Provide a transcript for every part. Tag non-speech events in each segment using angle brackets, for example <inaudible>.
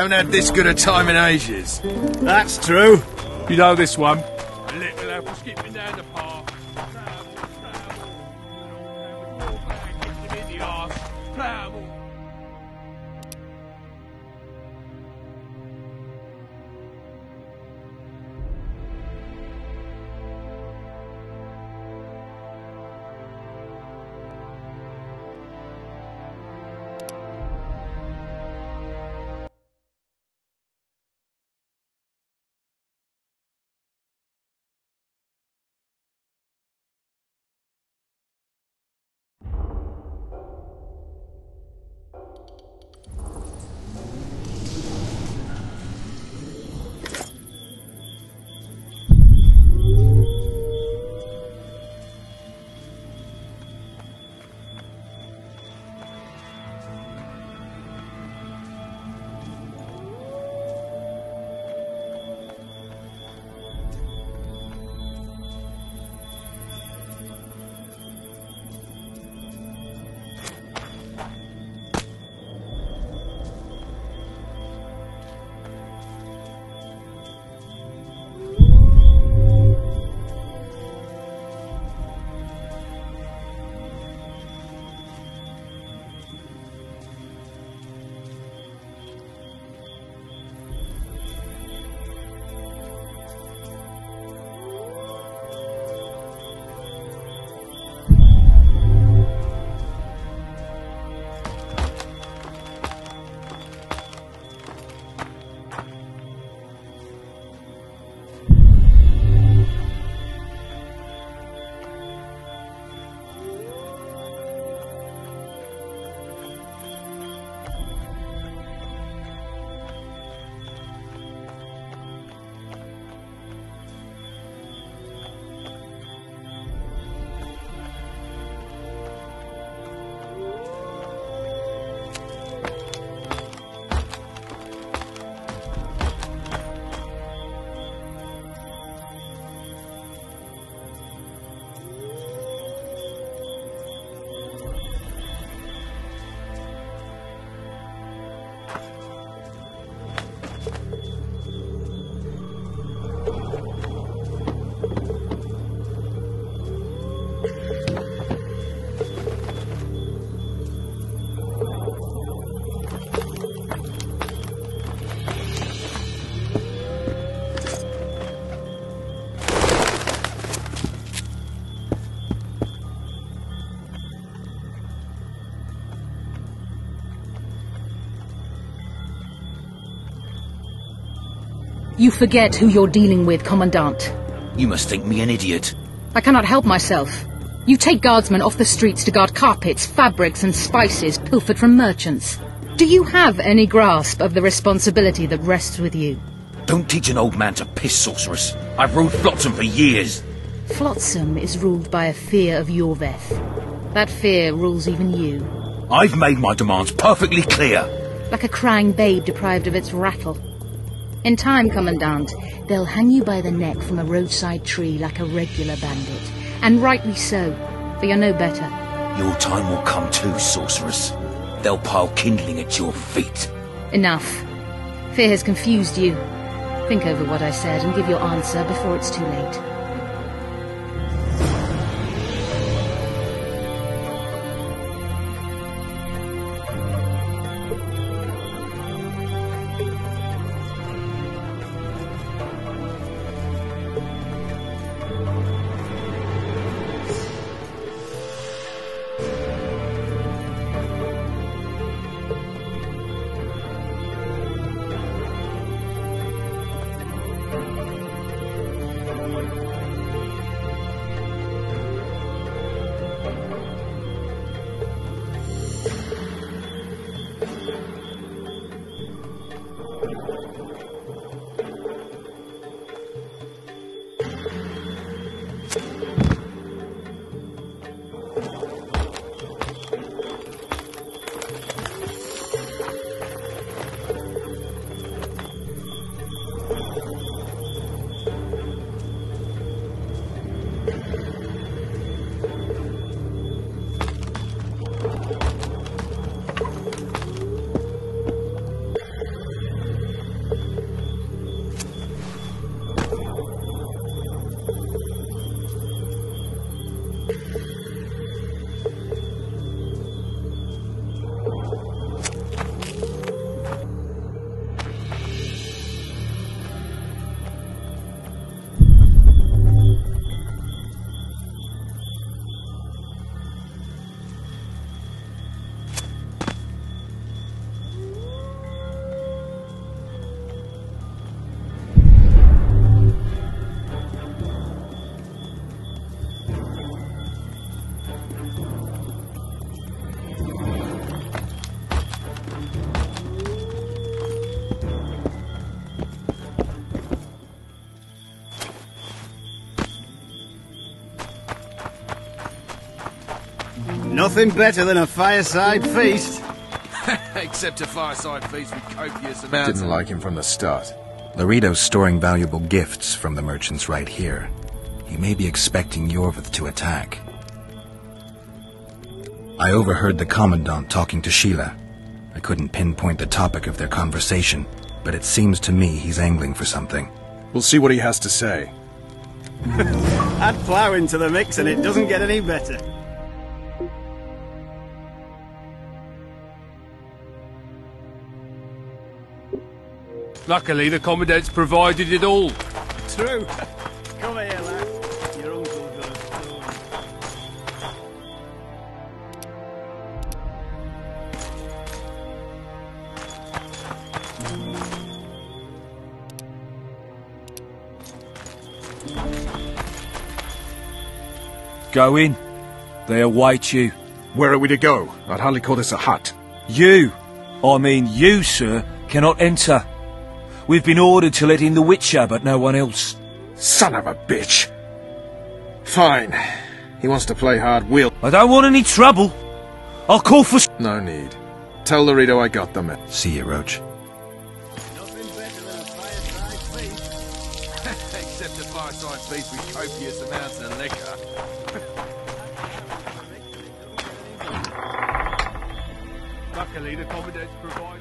Haven't had this good a time in ages. That's true. You know this one? You forget who you're dealing with, Commandant. You must think me an idiot. I cannot help myself. You take guardsmen off the streets to guard carpets, fabrics, and spices pilfered from merchants. Do you have any grasp of the responsibility that rests with you? Don't teach an old man to piss, sorceress. I've ruled Flotsam for years. Flotsam is ruled by a fear of Iorveth. That fear rules even you. I've made my demands perfectly clear. Like a crying babe deprived of its. In time, Commandant, they'll hang you by the neck from a roadside tree like a regular bandit. And rightly so, for you're no better. Your time will come too, sorceress. They'll pile kindling at your feet. Enough. Fear has confused you. Think over what I said and give your answer before it's too late. Nothing better than a fireside feast. <laughs> Except a fireside feast with copious amounts Didn't like him from the start. Loredo's storing valuable gifts from the merchants right here. He may be expecting Iorveth to attack. I overheard the Commandant talking to Sheala. I couldn't pinpoint the topic of their conversation, but it seems to me he's angling for something. We'll see what he has to say. <laughs> Add plough into the mix and it doesn't get any better. Luckily, the Commandant's provided it all. True. <laughs> Come here, lad. Your uncle got a stone. Go in. They await you. Where are we to go? I'd hardly call this a hut. You, I mean you, sir, cannot enter. We've been ordered to let in the Witcher, but no one else. Son of a bitch! Fine. He wants to play hard. We'll... I don't want any trouble. I'll call for... s- No need. Tell Loredo I got them. See you, Roche. Nothing better than a fireside feast. <laughs> Except a fireside feast with copious amounts of liquor. <laughs> Luckily, the Commandant's provided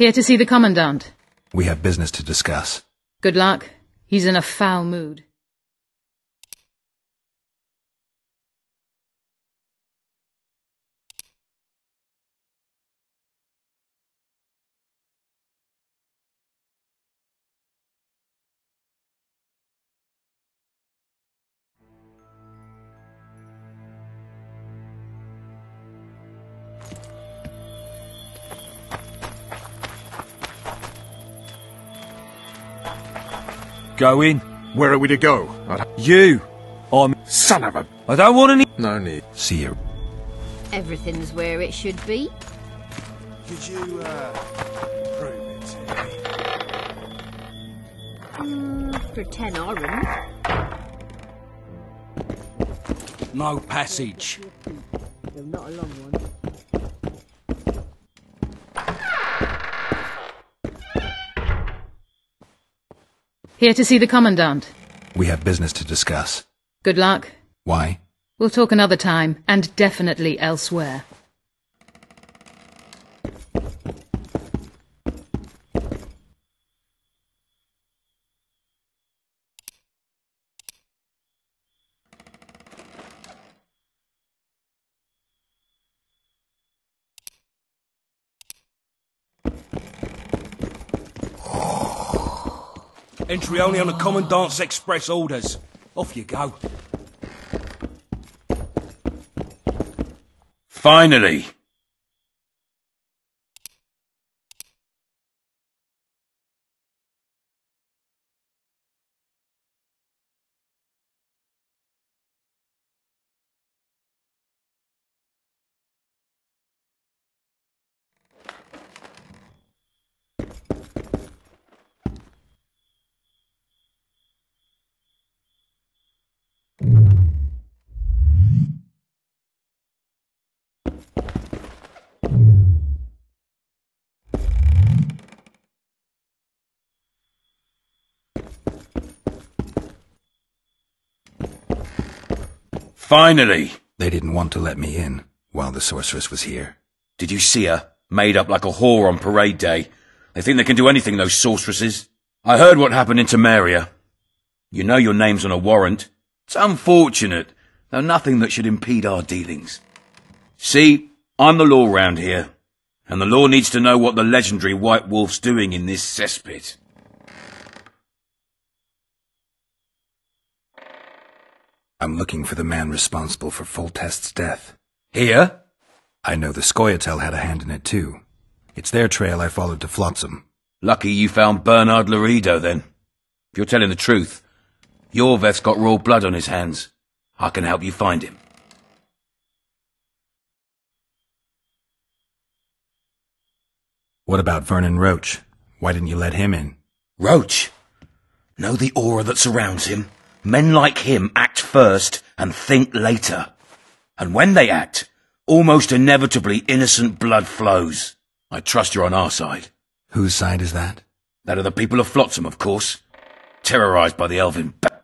Here to see the Commandant. We have business to discuss. Good luck. He's in a foul mood. Going. Where are we to go? I'd- You. I'm... Son of a... I don't want any... No need. See you. Everything's where it should be. Could you, uh, prove it to me? Mm, pretend I wouldn't. No passage. Though not a long one. Here to see the Commandant. We have business to discuss. Good luck. Why? We'll talk another time, and definitely elsewhere. Entry only on the Commandant's express orders. Off you go. Finally! Finally! They didn't want to let me in while the sorceress was here. Did you see her? Made up like a whore on parade day. They think they can do anything, those sorceresses. I heard what happened in Temeria. You know your name's on a warrant. It's unfortunate, though nothing that should impede our dealings. See, I'm the law round here, and the law needs to know what the legendary White Wolf's doing in this cesspit. I'm looking for the man responsible for Foltest's death. Here? I know the Scoia'tael had a hand in it too. It's their trail I followed to Flotsam. Lucky you found Bernard Loredo, then. If you're telling the truth, Iorveth's got raw blood on his hands. I can help you find him. What about Vernon Roche? Why didn't you let him in? Roche. Know the aura that surrounds him? Men like him act first and think later. And when they act, almost inevitably innocent blood flows. I trust you're on our side. Whose side is that? That of the people of Flotsam, of course. Terrorized by the elven ba-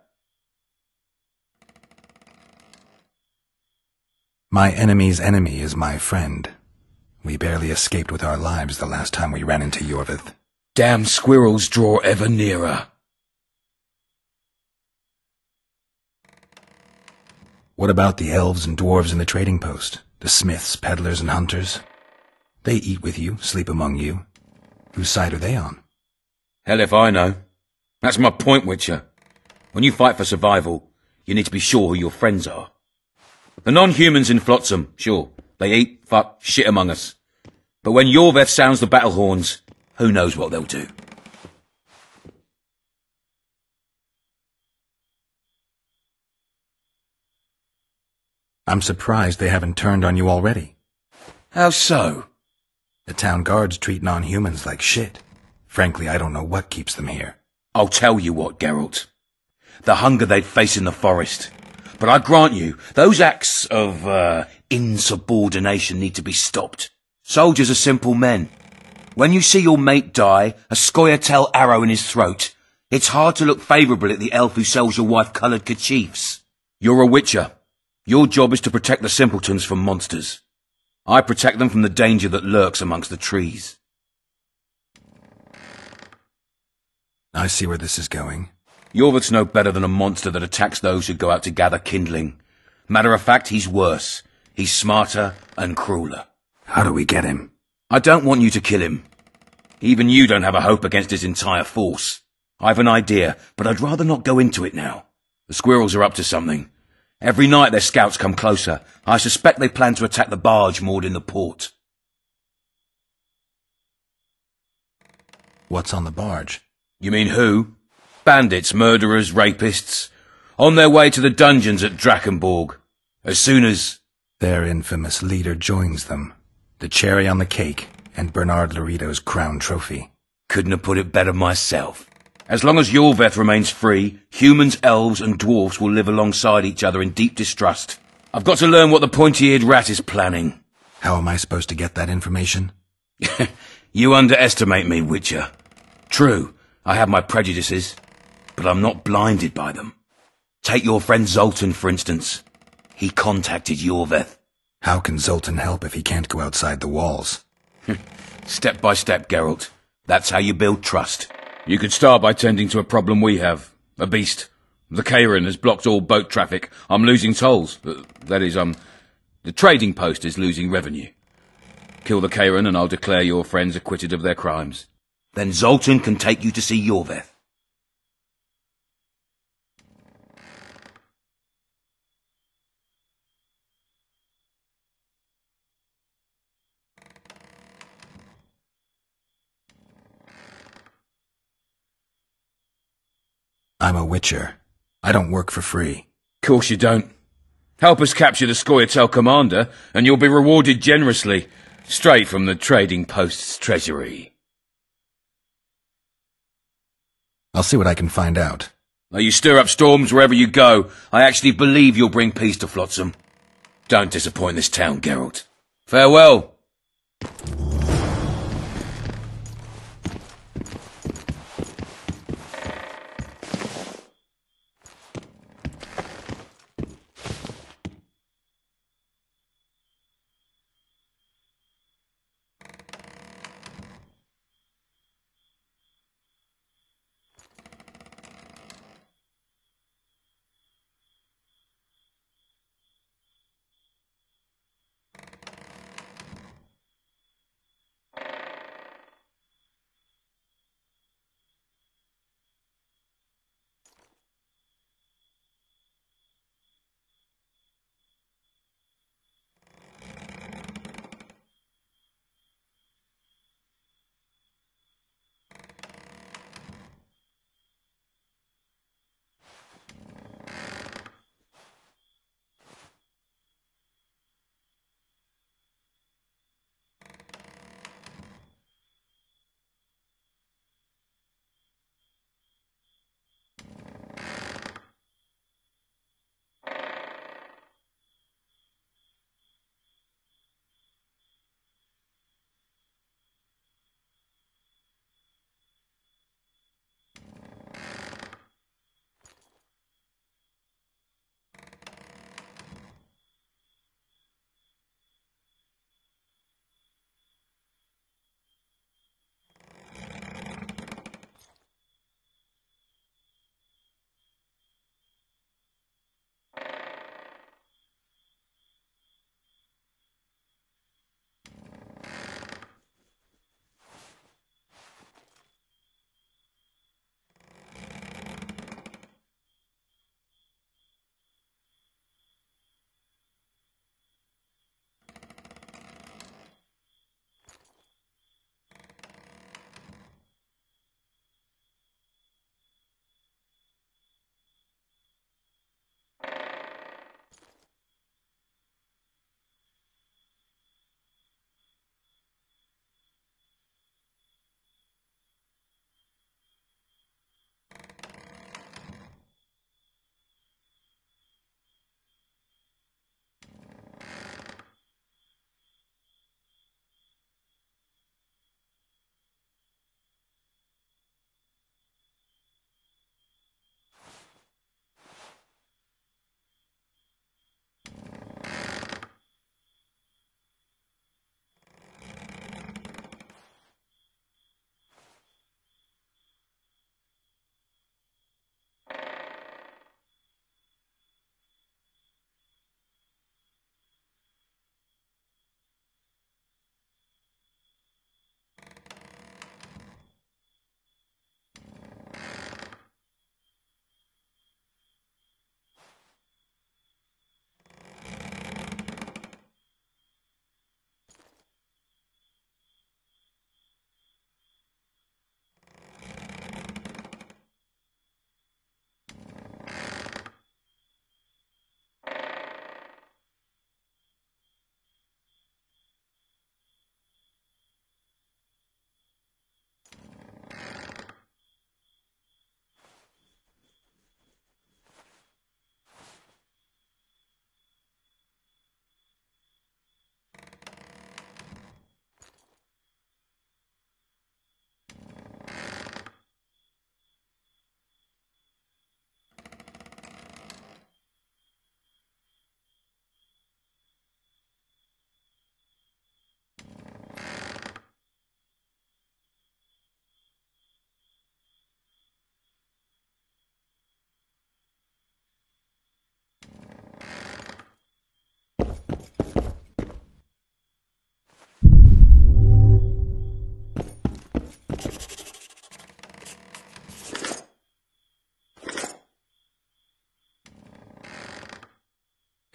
My enemy's enemy is my friend. We barely escaped with our lives the last time we ran into Iorveth. Damn squirrels draw ever nearer. What about the elves and dwarves in the trading post? The smiths, peddlers, and hunters? They eat with you, sleep among you. Whose side are they on? Hell if I know. That's my point, Witcher. When you fight for survival, you need to be sure who your friends are. The non-humans in Flotsam, sure, they eat, fuck, shit among us. But when Iorveth sounds the battle horns, who knows what they'll do. I'm surprised they haven't turned on you already. How so? The town guards treat non-humans like shit. Frankly, I don't know what keeps them here. I'll tell you what, Geralt. The hunger they'd face in the forest. But I grant you, those acts of, uh, insubordination need to be stopped. Soldiers are simple men. When you see your mate die, a Scoia'tael arrow in his throat, it's hard to look favourable at the elf who sells your wife coloured kerchiefs. You're a witcher. Your job is to protect the simpletons from monsters. I protect them from the danger that lurks amongst the trees. I see where this is going. Iorveth's no better than a monster that attacks those who go out to gather kindling. Matter of fact, he's worse. He's smarter and crueler. How do we get him? I don't want you to kill him. Even you don't have a hope against his entire force. I've an idea, but I'd rather not go into it now. The squirrels are up to something. Every night their scouts come closer. I suspect they plan to attack the barge moored in the port. What's on the barge? You mean who? Bandits, murderers, rapists. On their way to the dungeons at Drakenborg. As soon as... Their infamous leader joins them. The cherry on the cake and Bernard Loredo's crown trophy. Couldn't have put it better myself. As long as Iorveth remains free, humans, elves, and dwarfs will live alongside each other in deep distrust. I've got to learn what the pointy-eared rat is planning. How am I supposed to get that information? <laughs> You underestimate me, Witcher. True, I have my prejudices, but I'm not blinded by them. Take your friend Zoltan, for instance. He contacted Iorveth. How can Zoltan help if he can't go outside the walls? <laughs> Step by step, Geralt. That's how you build trust. You could start by tending to a problem we have. A beast. The Kayran has blocked all boat traffic. I'm losing tolls. Uh, That is, um, the trading post is losing revenue. Kill the Kayran and I'll declare your friends acquitted of their crimes. Then Zoltan can take you to see Iorveth. I'm a witcher. I don't work for free. Of course you don't. Help us capture the Scoia'tael commander, and you'll be rewarded generously, straight from the trading post's treasury. I'll see what I can find out. Now you stir up storms wherever you go. I actually believe you'll bring peace to Flotsam. Don't disappoint this town, Geralt. Farewell.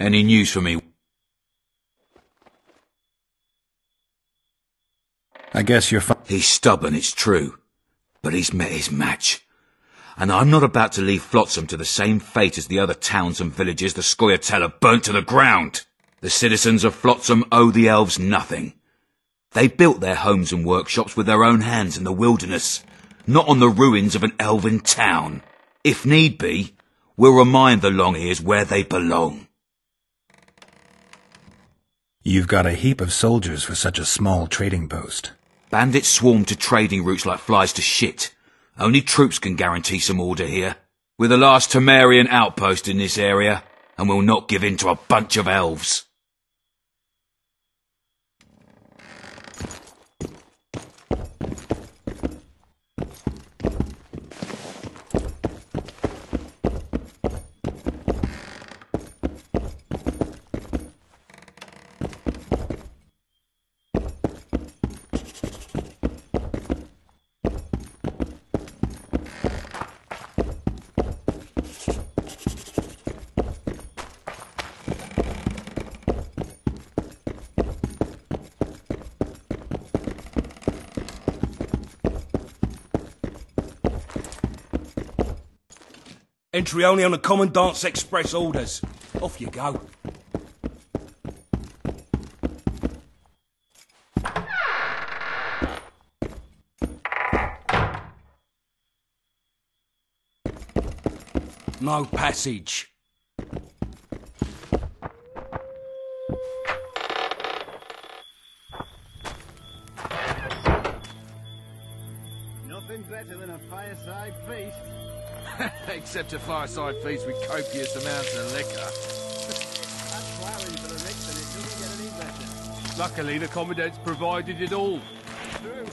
Any news for me? I guess you're He's stubborn, it's true. But he's met his match. And I'm not about to leave Flotsam to the same fate as the other towns and villages the Scoia'tael have burnt to the ground. The citizens of Flotsam owe the elves nothing. They built their homes and workshops with their own hands in the wilderness, not on the ruins of an elven town. If need be, we'll remind the Longears where they belong. You've got a heap of soldiers for such a small trading post. Bandits swarm to trading routes like flies to shit. Only troops can guarantee some order here. We're the last Temerian outpost in this area, and we'll not give in to a bunch of elves. Entry only on the Commandant's Express orders. Off you go. No passage. Except a fireside feast with copious amounts of liquor. That's plowing for the rich and it doesn't get any better. Luckily, the Commandant's provided it all. True.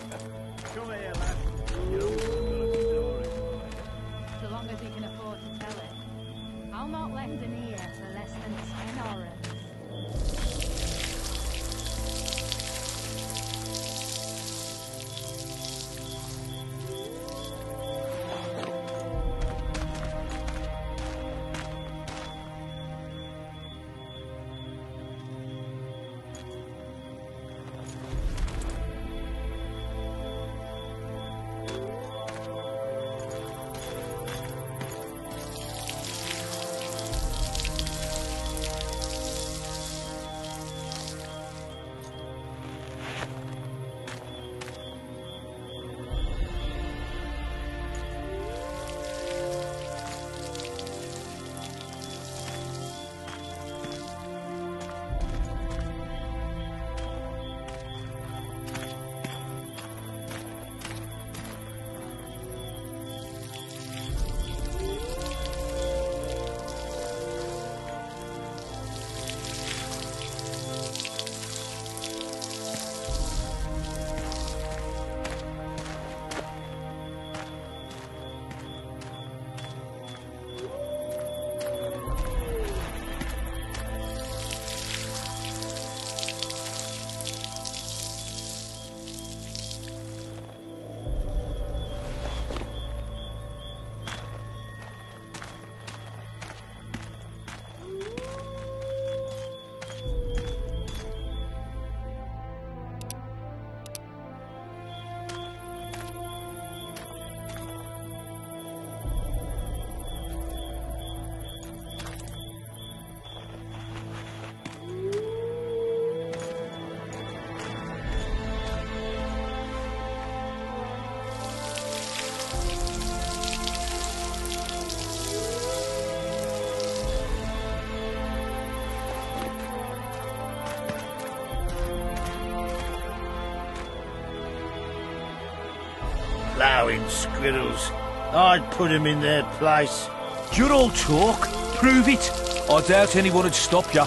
Plowing squirrels. I'd put put 'em in their place. You're all talk. Prove it. I doubt anyone would stop you.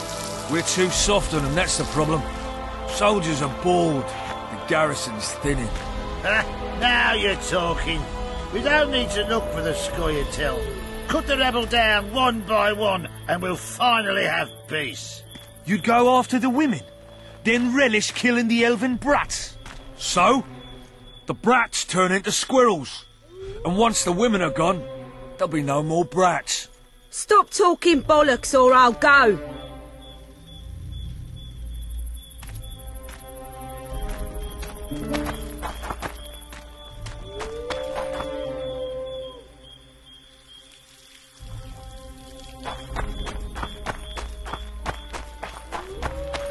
We're too soft on them, that's the problem. Soldiers are bored. The garrison's thinning. Ha, now you're talking. We don't need to look for the Scoia'tael. Cut the rebel down one by one, and we'll finally have peace. You'd go after the women, then relish killing the elven brats. So, the brats turn into squirrels. And once the women are gone, there'll be no more brats. Stop talking bollocks or I'll go.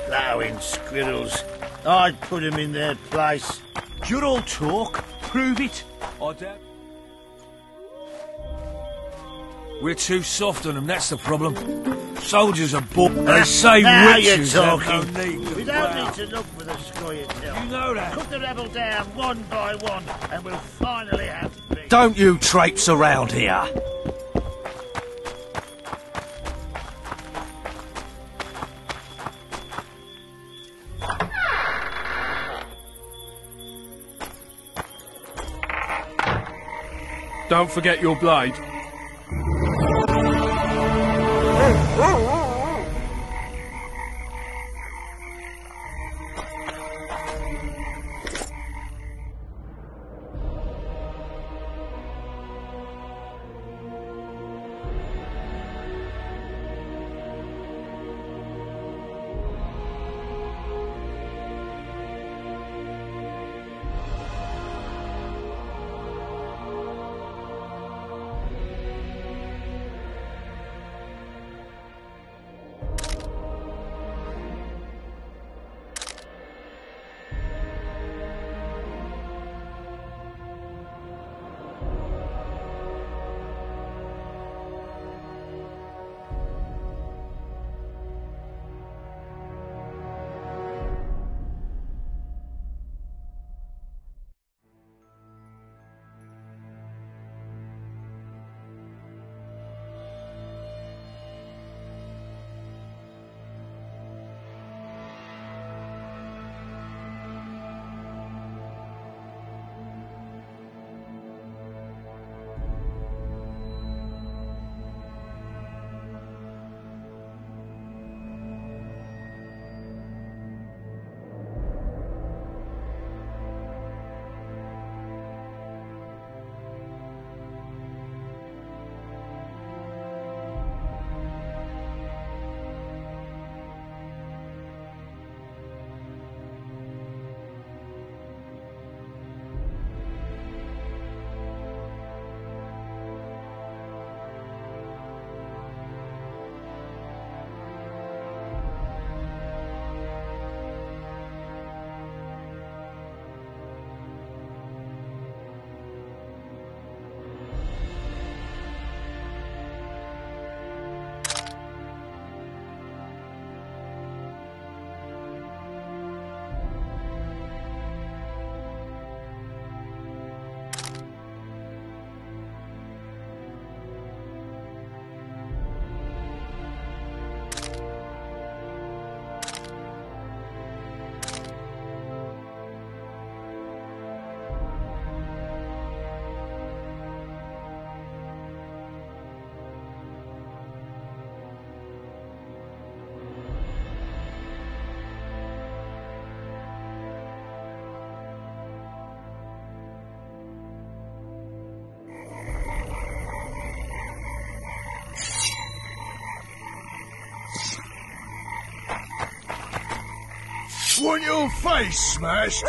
Blowing squirrels. I'd put put 'em in their place. You're all talk. Prove it. I doubt... We're too soft on them, that's the problem. Soldiers are bored. They say now you're witches have talking. no need to we don't plough. need to look for the Scoia'tael. You know that. Cut the rebel down one by one, and we'll finally have peace. Don't you traipse around here. Don't forget your blade. Oh, oh, oh. Want your face smashed?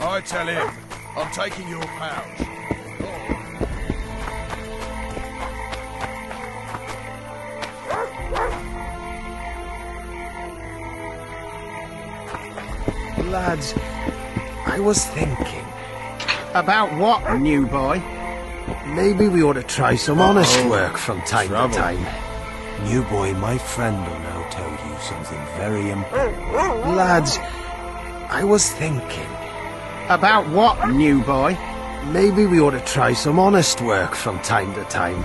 I tell him, I'm taking your pouch. Lads, I was thinking. About what, new boy? Maybe we ought to try some honest work from time Trouble. to time. New boy, my friend will now tell you something very important. Lads, I was thinking. About what, new boy? Maybe we ought to try some honest work from time to time.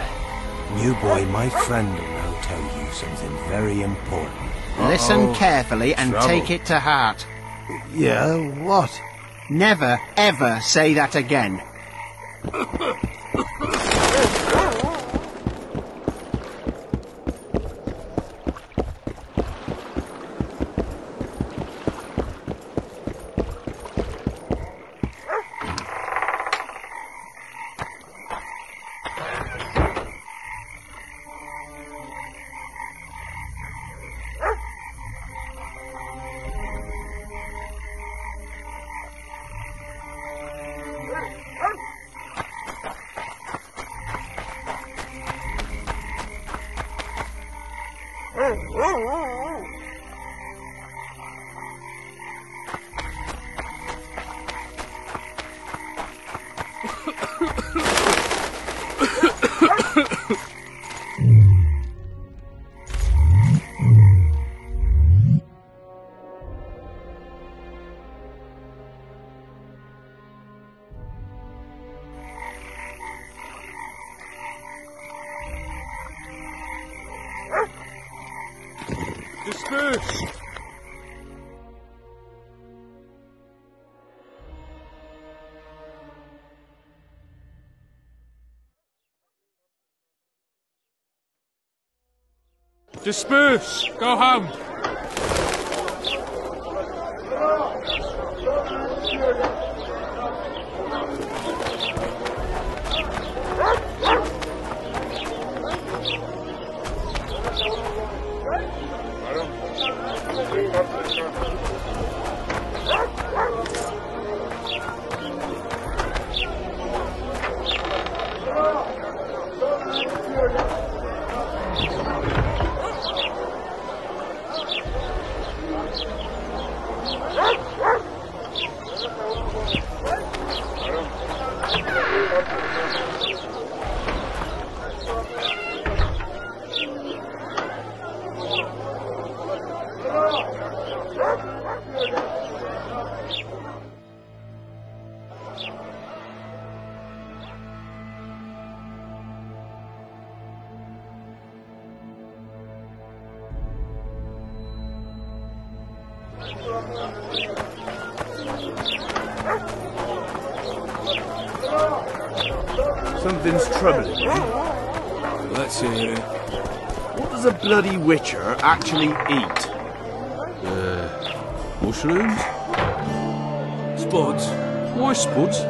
New boy, my friend will now tell you something very important. Listen carefully and Trouble. take it to heart. Yeah, what? Never, ever say that again. Disperse! Go home! Mushrooms? Spuds? Why spuds?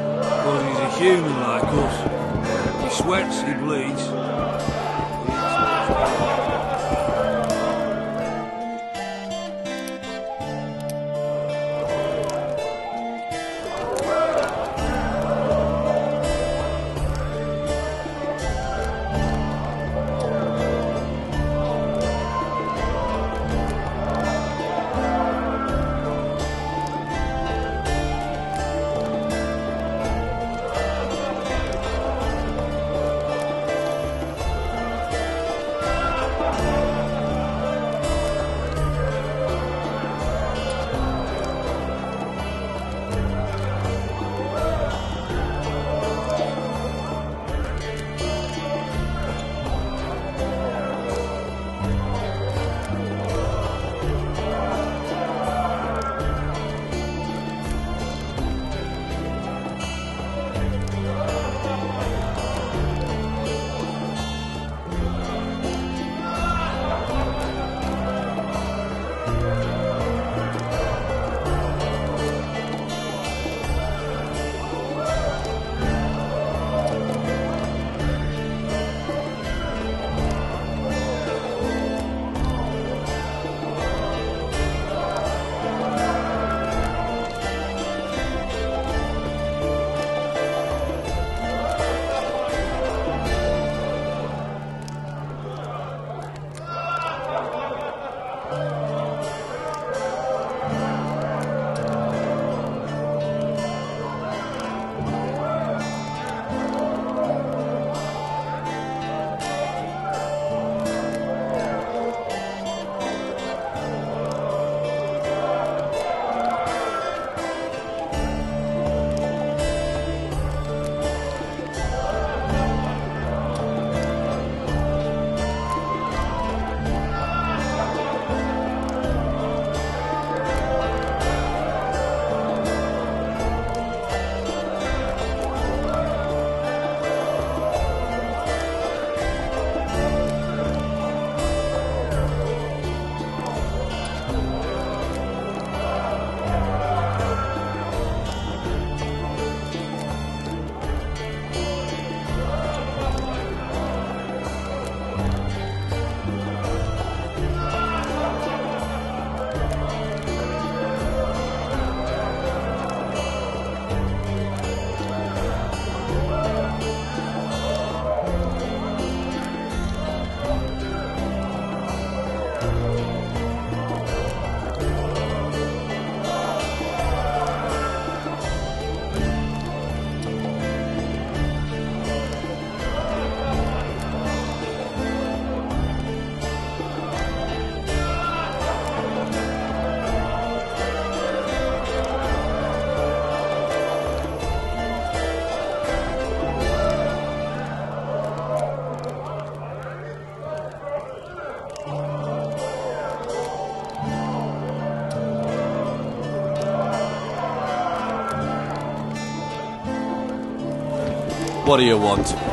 What do you want?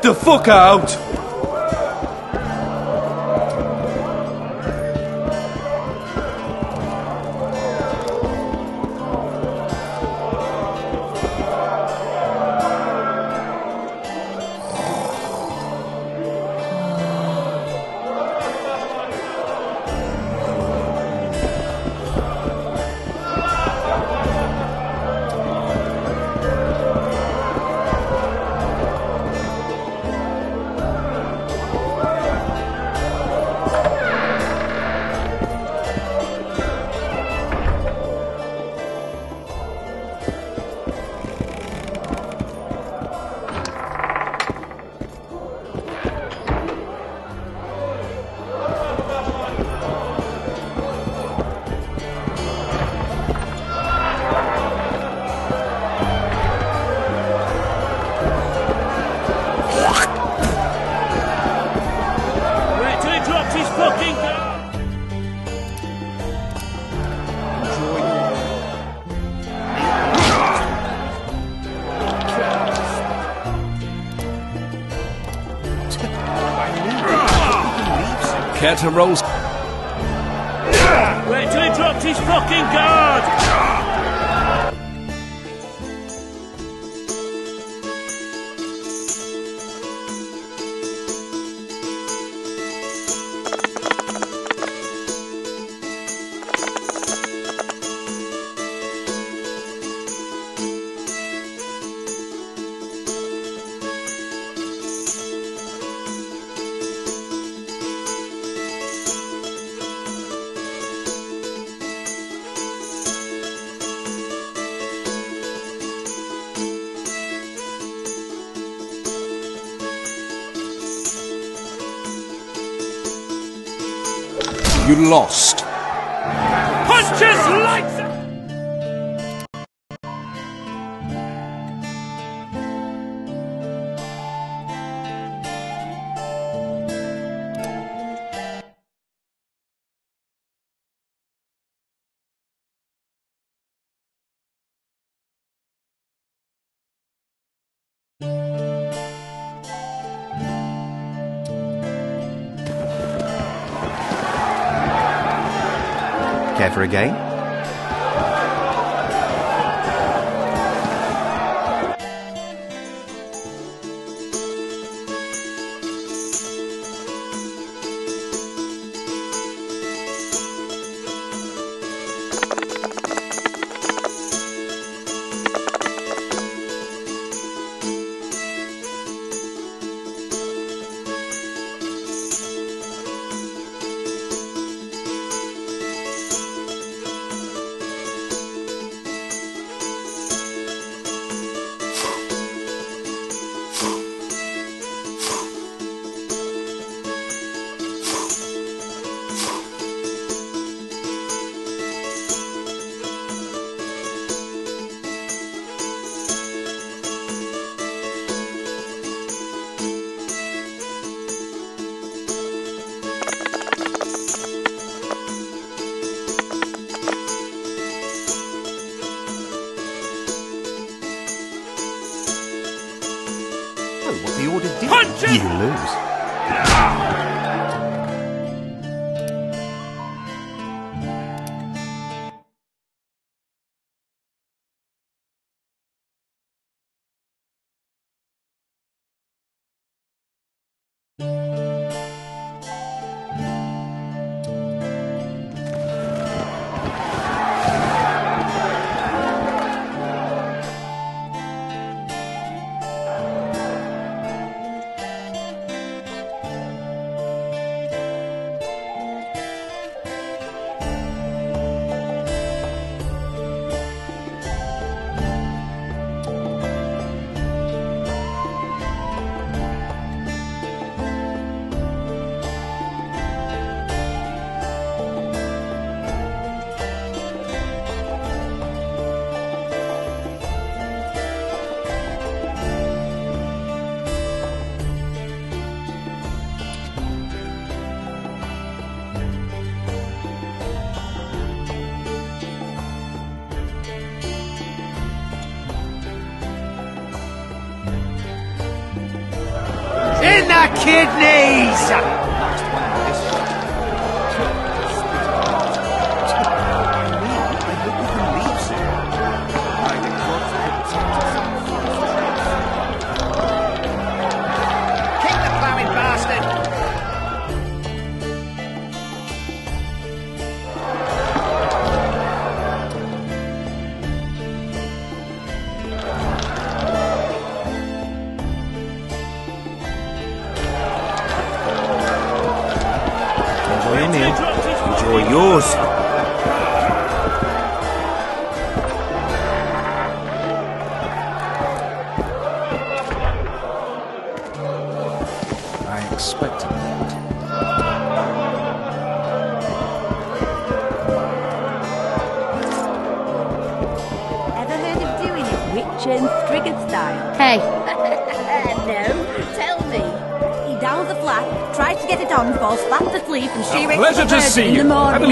The fuck out! Care to lost. Care for see in you. the morning.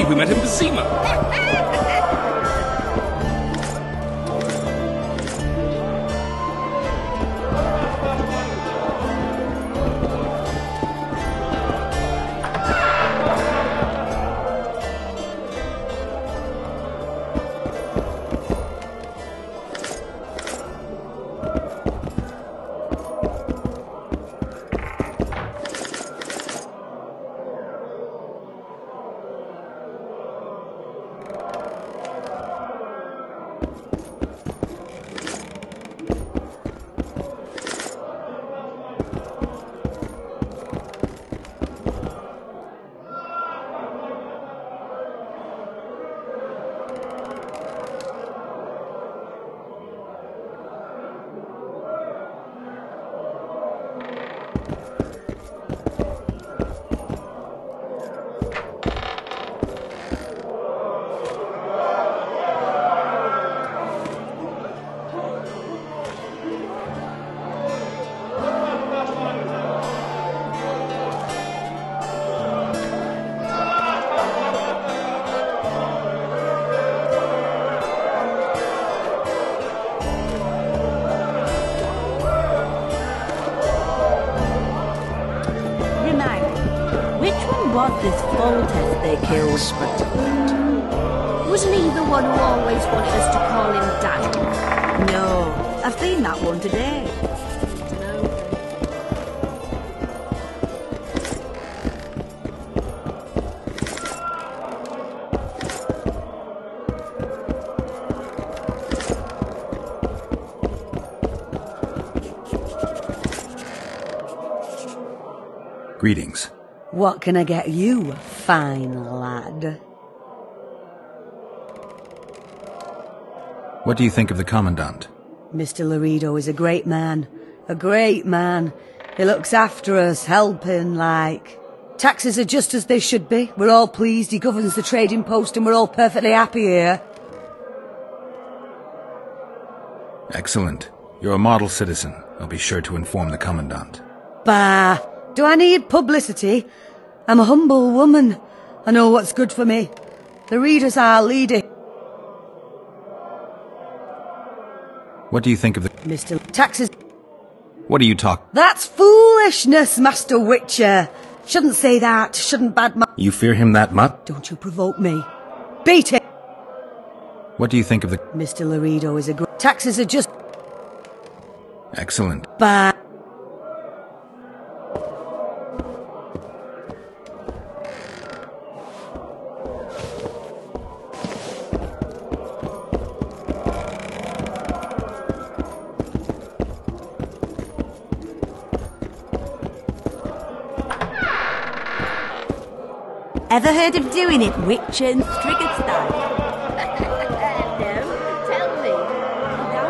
What can I get you, fine lad? What do you think of the Commandant? Mr. Loredo is a great man. A great man. He looks after us, helping, like. Taxes are just as they should be. We're all pleased he governs the trading post and we're all perfectly happy here. Excellent. You're a model citizen. I'll be sure to inform the Commandant. Bah! Do I need publicity? I'm a humble woman. I know what's good for me. The readers are leading. What do you think of the... Mr. Taxes. What do you talk... That's foolishness, Master Witcher. Shouldn't say that. Shouldn't bad You fear him that much? Don't you provoke me. Beat it! What do you think of the... Mr. Loredo is a great... Taxes are just... Excellent. Bah! Ever heard of doing it Witcher and Striga style? <laughs> no, tell me. Down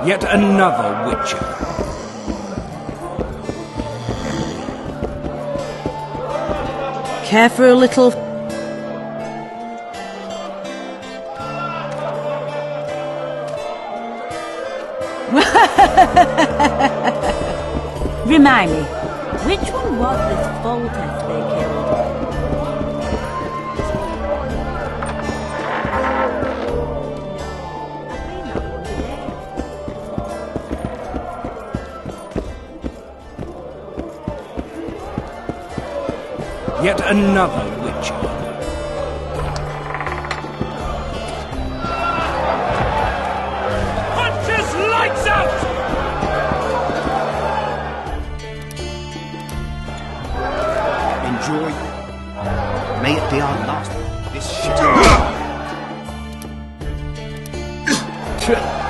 the Yet another Witcher. Care for a little... Remind me, Which one was this Foltest they killed? Yet another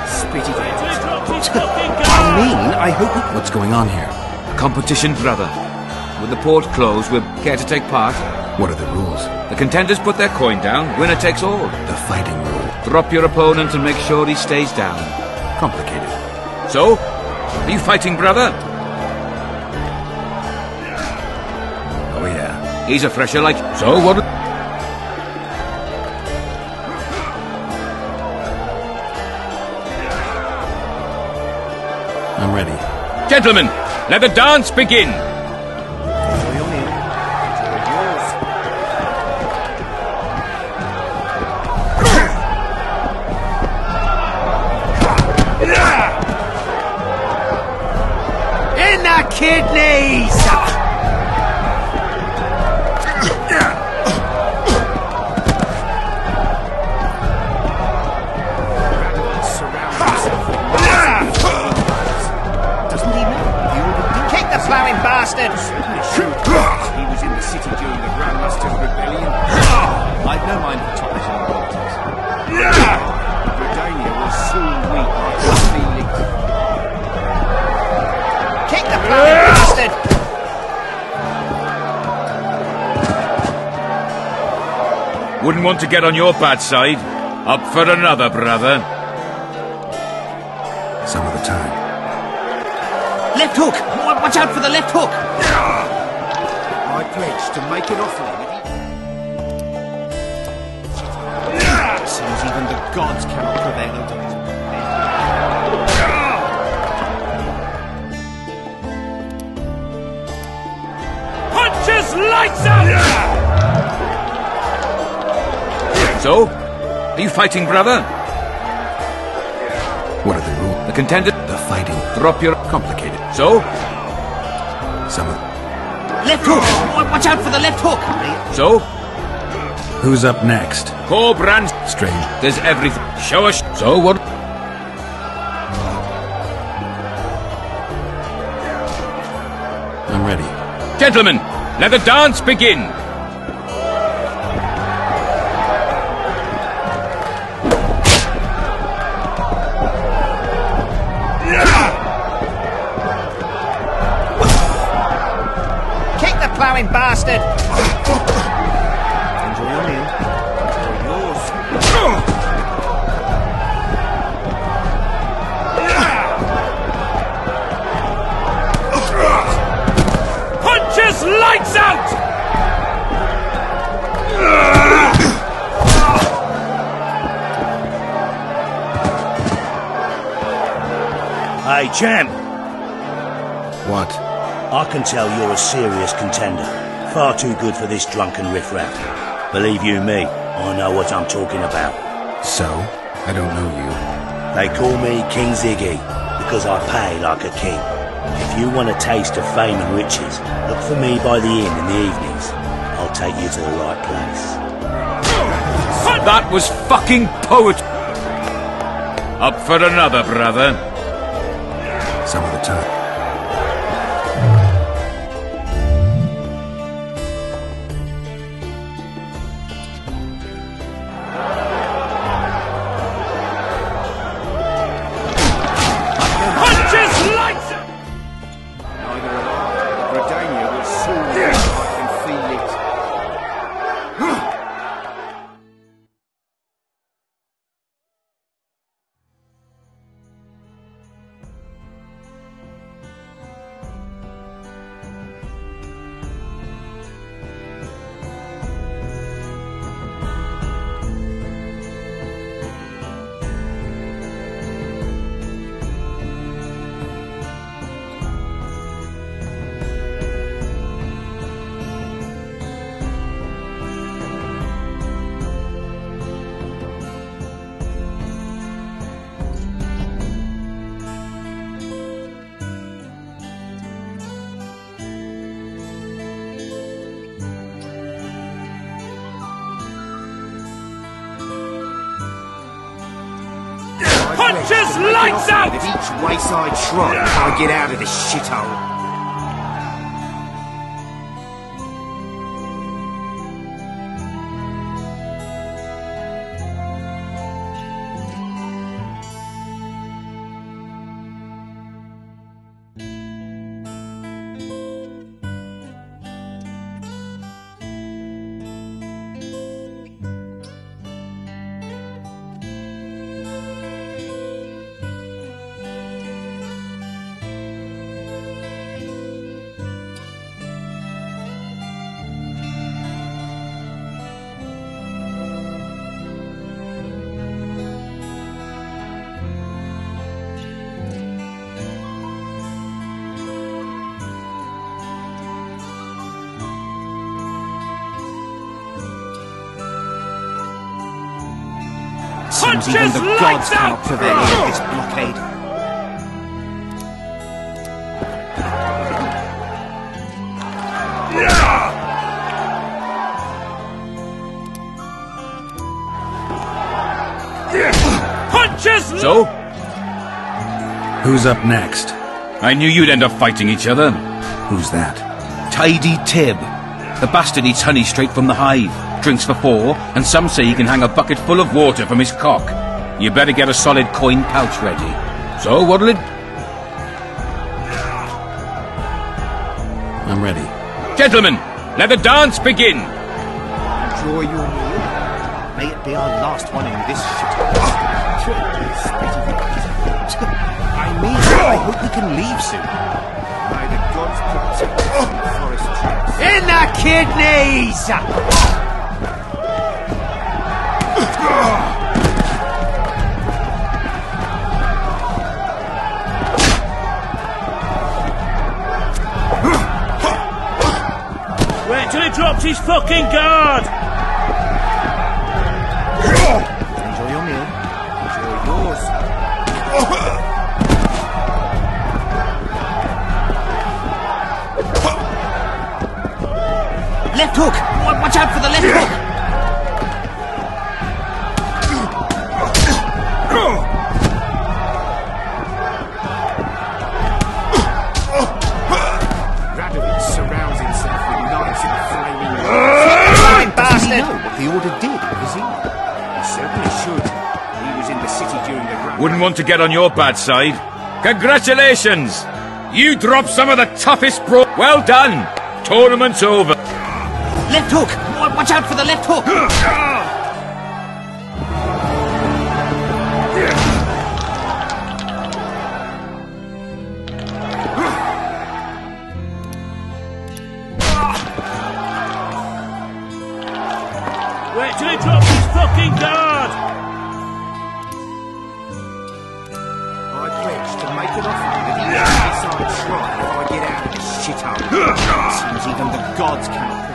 Spit it out. I mean, I hope. What's going on here? Competition, brother. With the port closed, we'll care to take part. What are the rules? The contenders put their coin down, winner takes all. The fighting rule. Drop your opponent and make sure he stays down. Complicated. So, are you fighting, brother? Oh, yeah. He's a fresher like... So, what... Gentlemen, let the dance begin! Want to get on your bad side. Up for another, brother. Some of the time. Left hook! Watch out for the left hook! I pledge to make an offering with you. Seems even the gods cannot prevail over his Hunter's lights out! So? Are you fighting, brother? What are the rules? The contender? The fighting. Drop your... Complicated. So? Some of... Left hook! Wa- Watch out for the left hook! So? Who's up next? Core brand. Strange. There's everything. Show us. So what? I'm ready. Gentlemen, let the dance begin. Champ, What? I can tell you're a serious contender. Far too good for this drunken riffraff. Believe you me, I know what I'm talking about. So? I don't know you. They call me King Ziggy because I pay like a king. If you want a taste of fame and riches, look for me by the inn in the evenings. I'll take you to the right place. That was fucking poetry. Up for another, brother. Some of the time. Lights out! At each wayside shrine if I get out of this shithole. Even the gods lights cannot out! prevail against this blockade. Punches So? Who's up next? I knew you'd end up fighting each other. Who's that? Tidy Tib. The bastard eats honey straight from the hive, drinks for four, and some say he can hang a bucket full of water from his cock. You better get a solid coin pouch ready. So, what'll it... I'm ready. Gentlemen, let the dance begin! Enjoy your meal. May it be our last one in this shithole. I mean, I hope we can leave soon. May the gods protect us forest traps. In the kidneys! Wait till he drops his fucking guard! Enjoy your meal. Enjoy yours. Left hook! Watch out for the left hook! Wouldn't want to get on your bad side. Congratulations! You dropped some of the toughest pro. Well done! Tournament's over. Left hook! Watch out for the left hook! <gasps> Ah! I'll try if I get out of this shithole. Seems even the gods cannot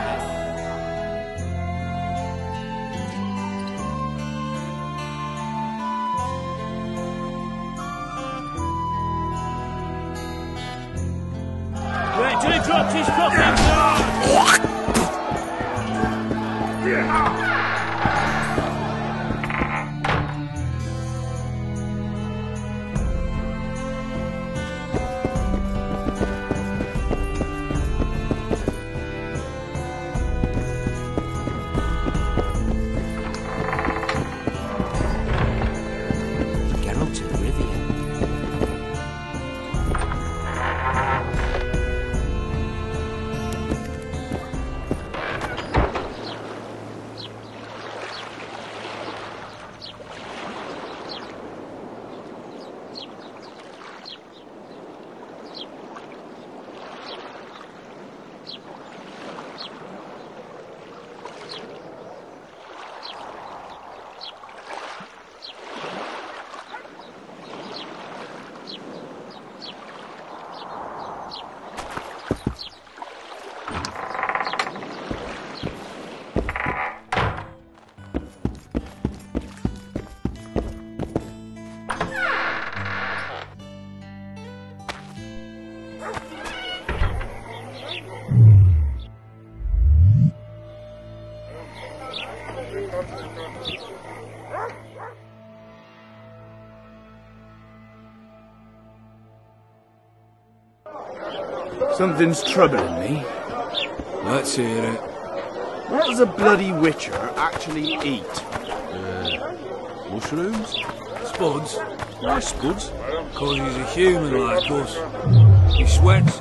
Something's troubling me. Let's hear it. What does a bloody witcher actually eat? Uh, mushrooms? Spuds? Why spuds? Because he's a human like us. He sweats,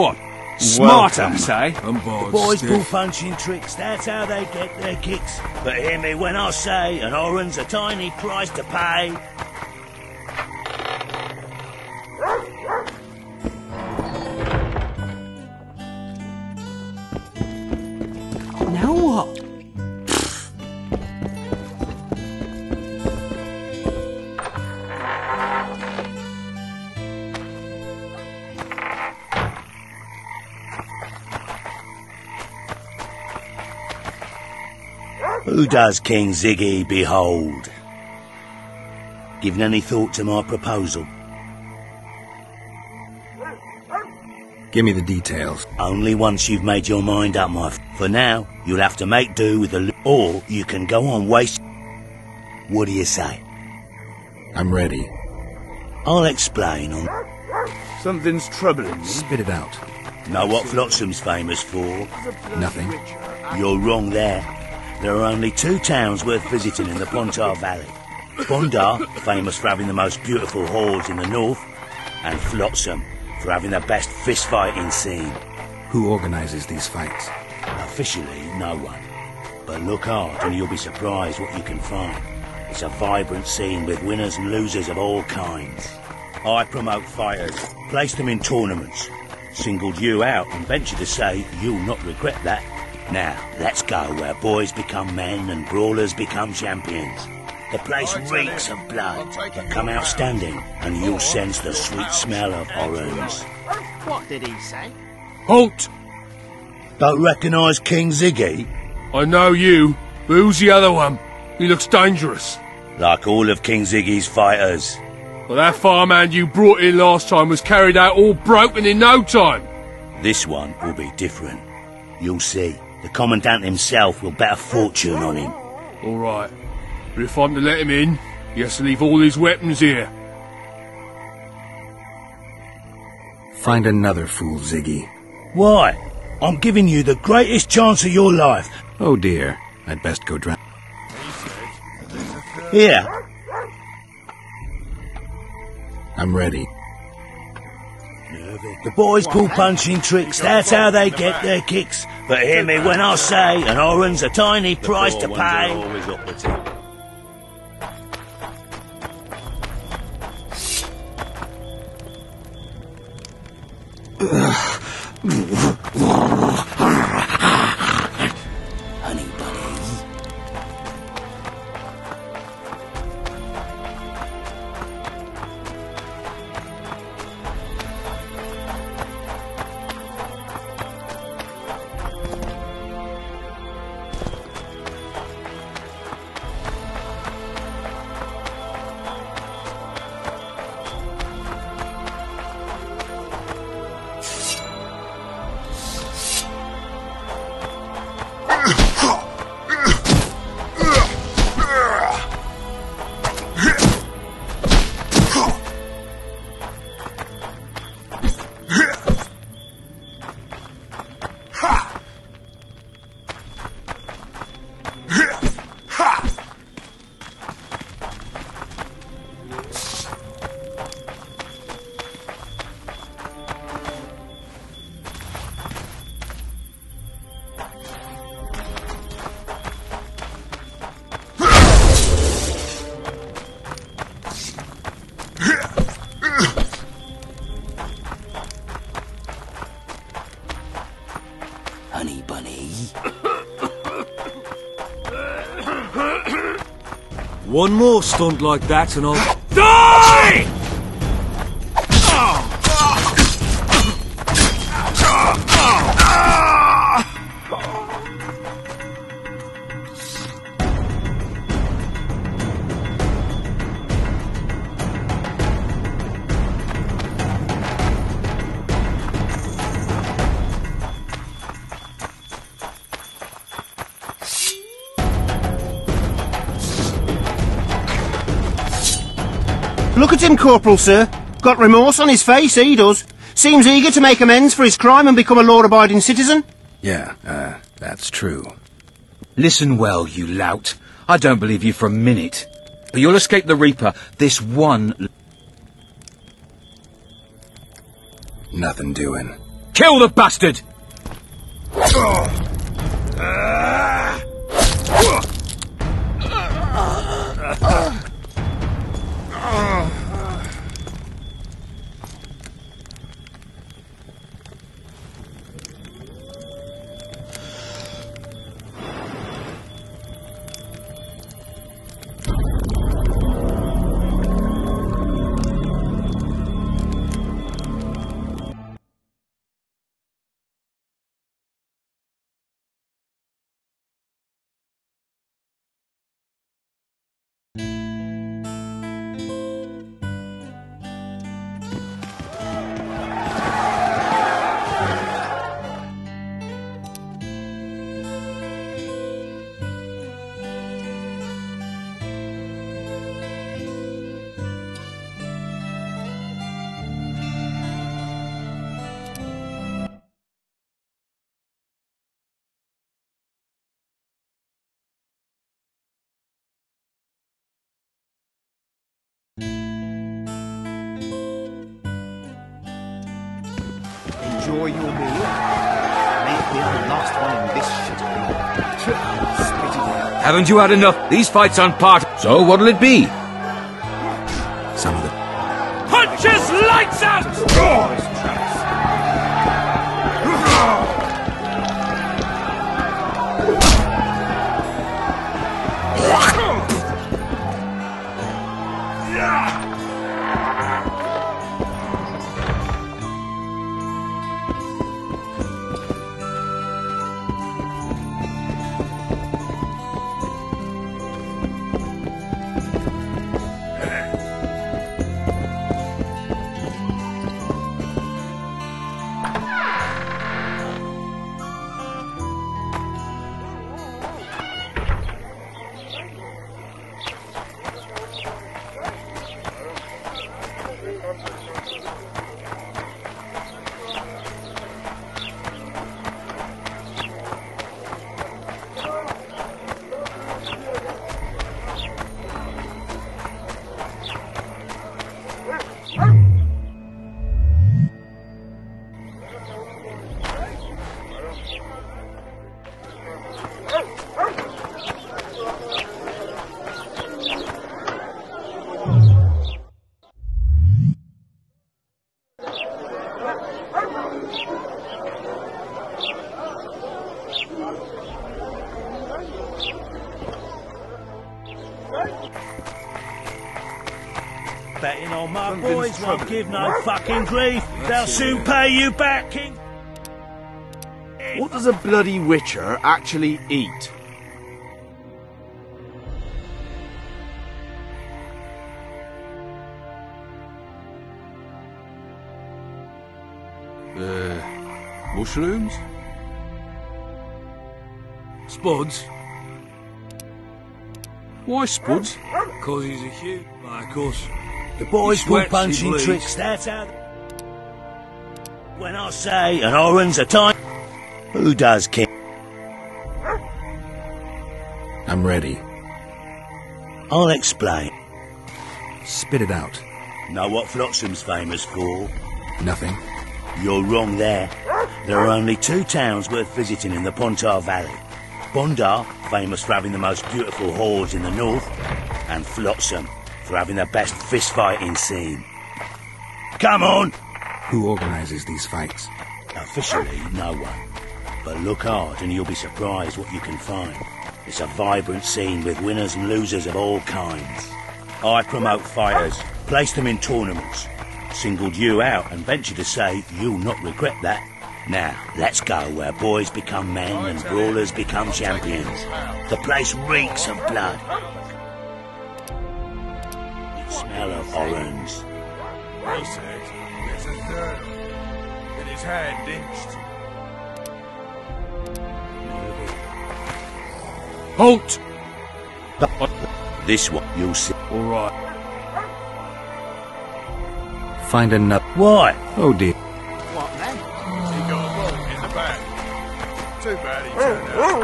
What? Smart ass, eh? I'm bored. Boys stiff. pull punching tricks, that's how they get their kicks. But hear me when I say an oren's a tiny price to pay. Who does King Ziggy behold? Given any thought to my proposal? Give me the details. Only once you've made your mind up, my f- For now, you'll have to make do with the... l- Or you can go on waste... What do you say? I'm ready. I'll explain on... Something's troubling me. Spit it out. Know what Flotsam's famous for? Nothing. You're wrong there. There are only two towns worth visiting in the Pontar Valley. Bondar, famous for having the most beautiful halls in the north, and Flotsam, for having the best fist-fighting scene. Who organizes these fights? Officially, no one. But look hard and you'll be surprised what you can find. It's a vibrant scene with winners and losers of all kinds. I promote fighters, place them in tournaments. Singled you out and venture to say you'll not regret that. Now, let's go where boys become men and brawlers become champions. The place reeks of blood, but come out standing and you'll sense the sweet smell of orange. What did he say? Halt! Don't recognise King Ziggy? I know you, but who's the other one? He looks dangerous. Like all of King Ziggy's fighters. Well, that farmhand you brought in last time was carried out all broken in no time. This one will be different. You'll see. The Commandant himself will bet a fortune on him. All right. But if I'm to let him in, he has to leave all his weapons here. Find another fool, Ziggy. Why? I'm giving you the greatest chance of your life. Oh dear, I'd best go drown. Here, I'm ready. the boys call punching tricks. That's how they get their kicks. But hear me when I say an oren's a tiny price to pay. Honey <sighs> <laughs> One more stunt like that and I'll... him, Corporal, sir. Got remorse on his face, he does. Seems eager to make amends for his crime and become a law-abiding citizen. Yeah, uh, that's true. Listen well, you lout. I don't believe you for a minute. But you'll escape the Reaper this one... Nothing doing. Kill the bastard! Enjoy your meal. May be the last one in this shit. Haven't you had enough? These fights aren't part... So what'll it be? My boys won't give no fucking grief. They'll soon pay you back, King. What does a bloody witcher actually eat? Uh, mushrooms? Spuds? Why spuds? Because he's a huge. Why, of course. The boys He pull sweats, he punching tricks, that's how... When I say an orange a time... Who does, King? I'm ready. I'll explain. Spit it out. Know what Flotsam's famous for? Nothing. You're wrong there. There are only two towns worth visiting in the Pontar Valley. Bondar, famous for having the most beautiful whores in the north, and Flotsam, for having the best fist-fighting scene. Come on! Who organizes these fights? Officially, no one. But look hard and you'll be surprised what you can find. It's a vibrant scene with winners and losers of all kinds. I promote fighters, place them in tournaments. Singled you out and venture to say you'll not regret that. Now, let's go where boys become men and brawlers become champions. The place reeks of blood. The smell of orange. He said, there's a third. Get his hand inched. Halt! This one you'll see. All right. Find a nut. Why? Oh dear. What then? He got a bullet in the back. Too bad he turned out.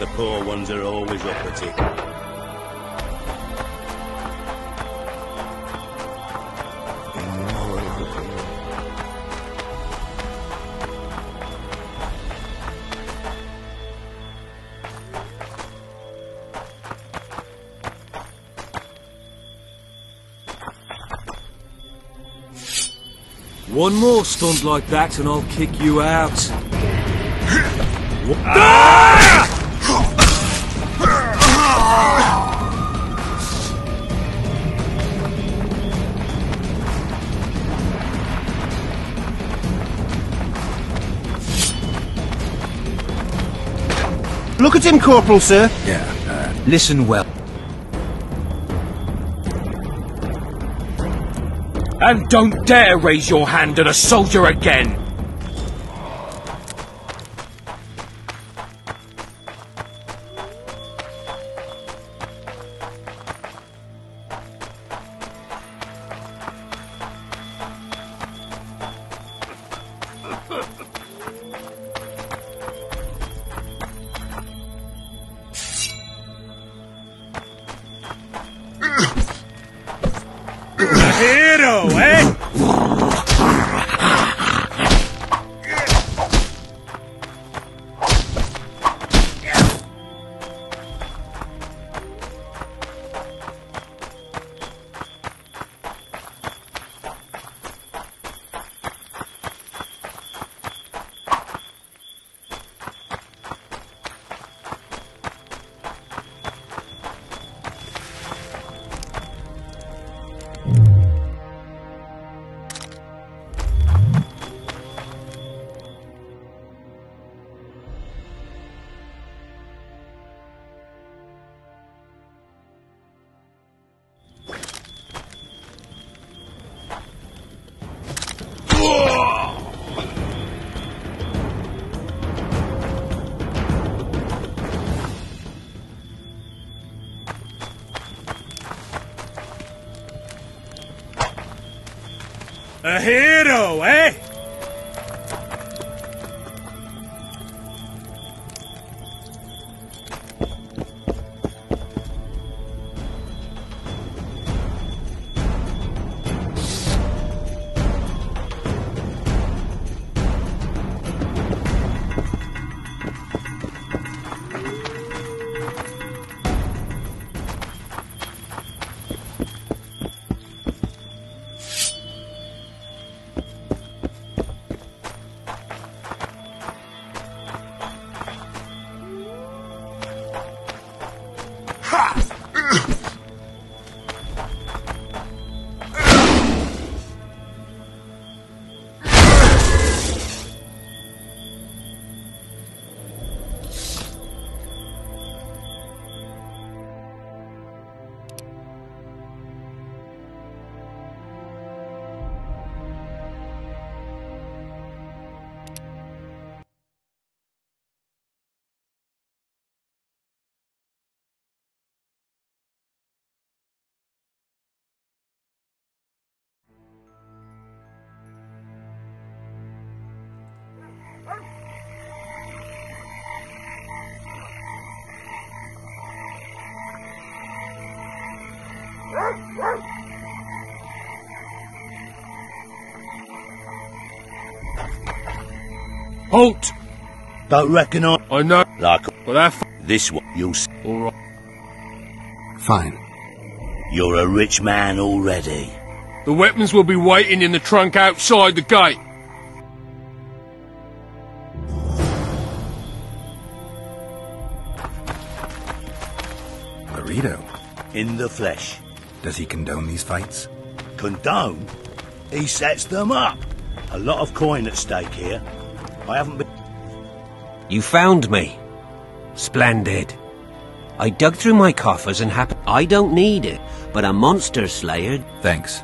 The poor ones are always operative. One more stunt like that and I'll kick you out. Look at him, Corporal, sir. Yeah, uh, listen well. And don't dare raise your hand at a soldier again! Halt! Don't reckon I... I know. Like... But that... This one, you'll... s- All right. Fine. You're a rich man already. The weapons will be waiting in the trunk outside the gate. Burrito. In the flesh. Does he condone these fights? Condone? He sets them up. A lot of coin at stake here. I haven't been... You found me. Splendid. I dug through my coffers and happened... I don't need it, but a monster slayer... Thanks.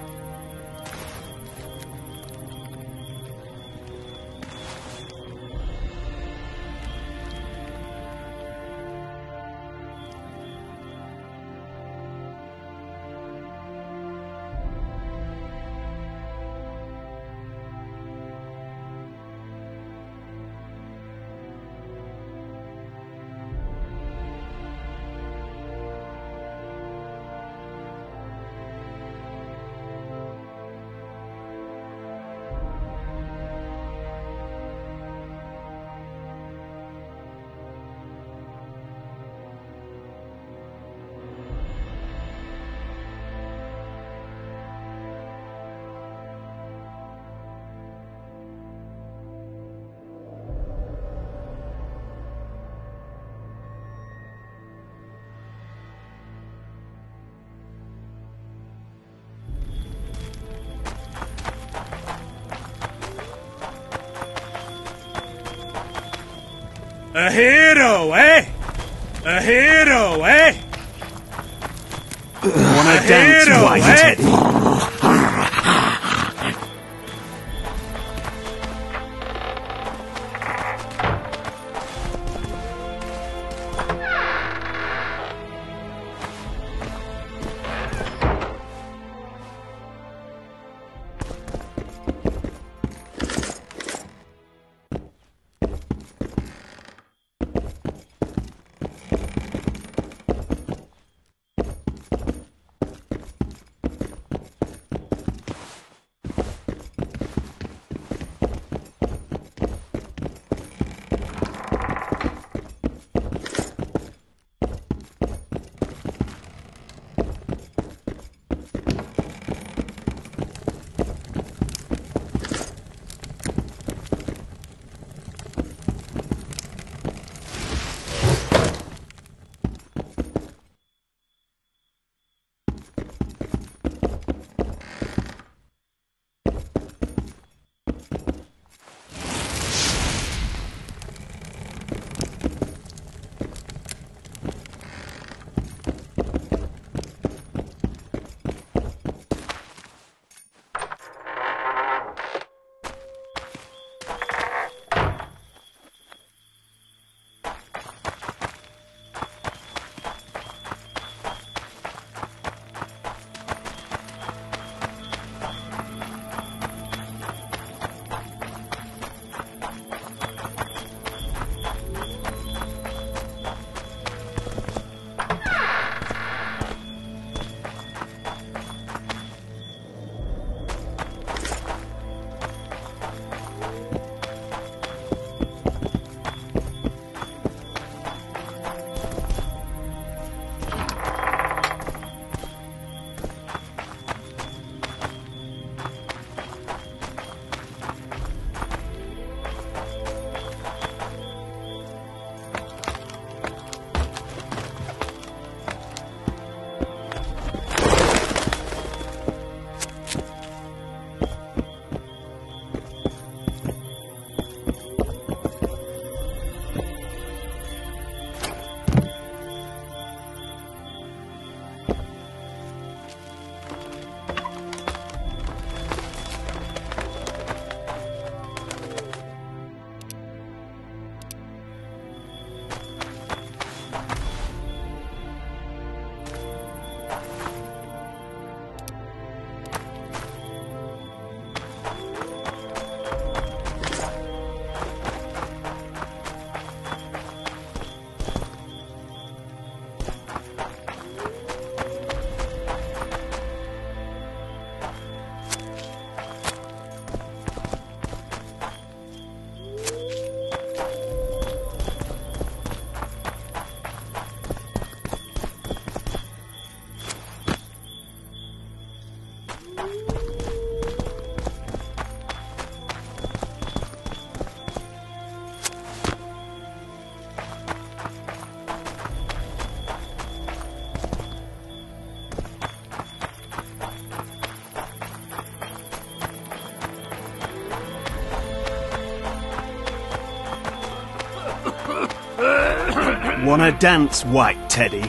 Wanna dance, White Teddy?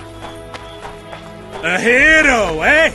A hero, eh?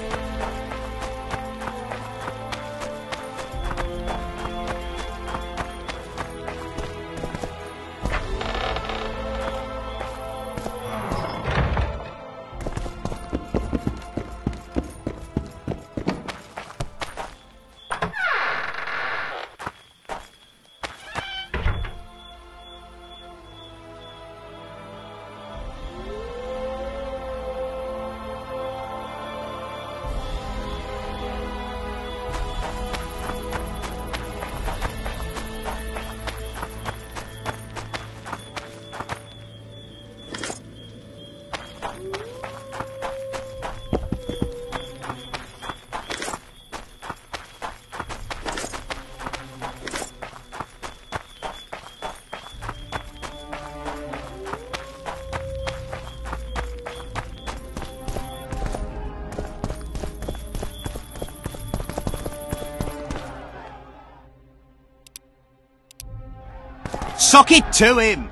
Sock it to him!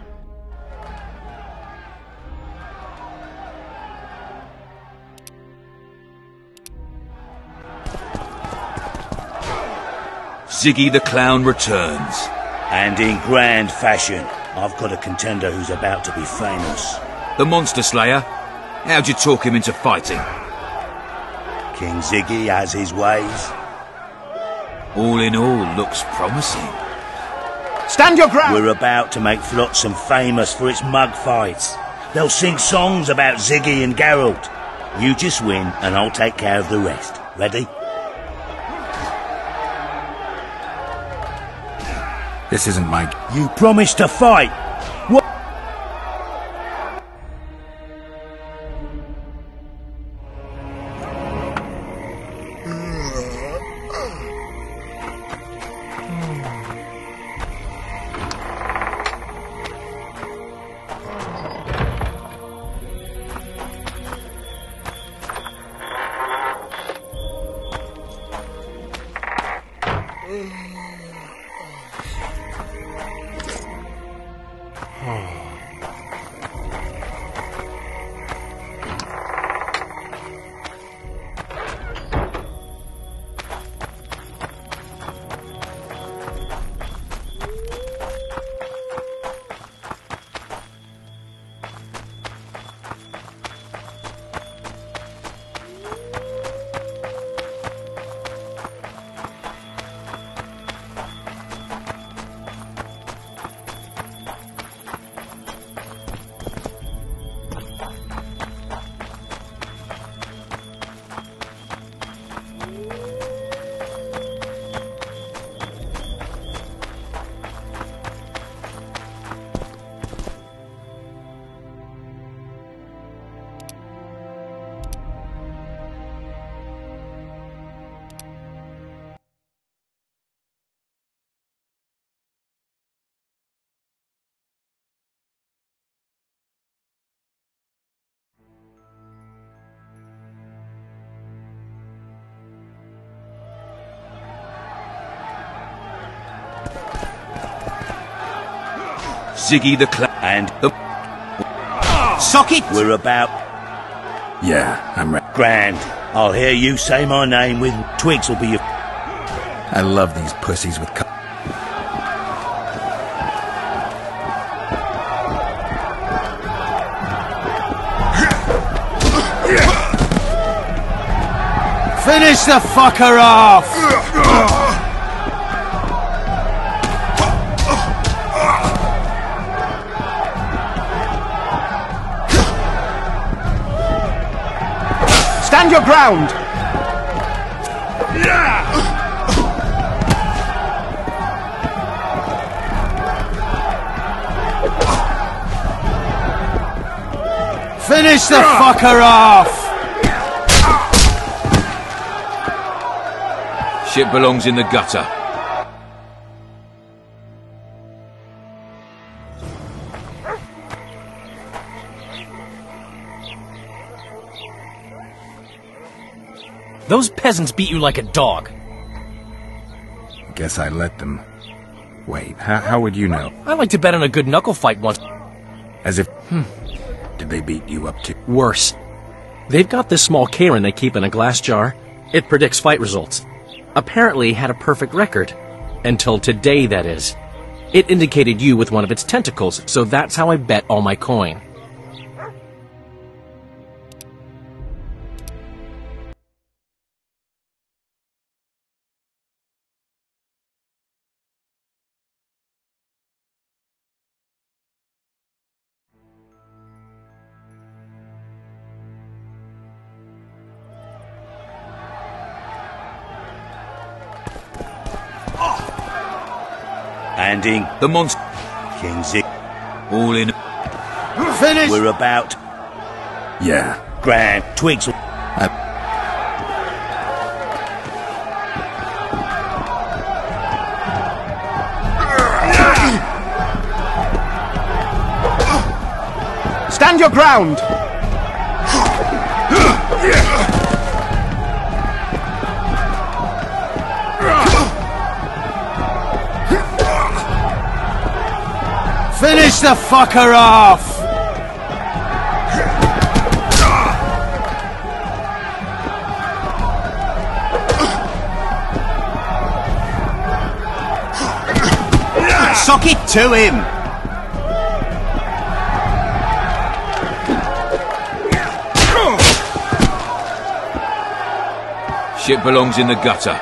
Ziggy the Clown returns. And in grand fashion, I've got a contender who's about to be famous. The Monster Slayer? How'd you talk him into fighting? King Ziggy has his ways. All in all, looks promising. Stand your ground! We're about to make Flotsam famous for its mug fights. They'll sing songs about Ziggy and Geralt. You just win, and I'll take care of the rest. Ready? This isn't my... You promised to fight! Ziggy the Clown and the... Sock it! We're about... Yeah, I'm ready. Grand. I'll hear you say my name with twigs will be your... I love these pussies with... Co- Finish the fucker off! Your ground! Finish the fucker off! Shit belongs in the gutter. Peasants beat you like a dog. Guess I let them. Wait, how, how would you know? I like to bet on a good knuckle fight once. As if. Hmm. Did they beat you up too? Worse. They've got this small Kayran they keep in a glass jar. It predicts fight results. Apparently had a perfect record. Until today, that is. It indicated you with one of its tentacles, so that's how I bet all my coin. Handing the monster. King Zig. All in. Finish! We're about. Yeah. Grand. Twigs. Uh, Stand your ground! Finish the fucker off! Sock it to him! Shit belongs in the gutter.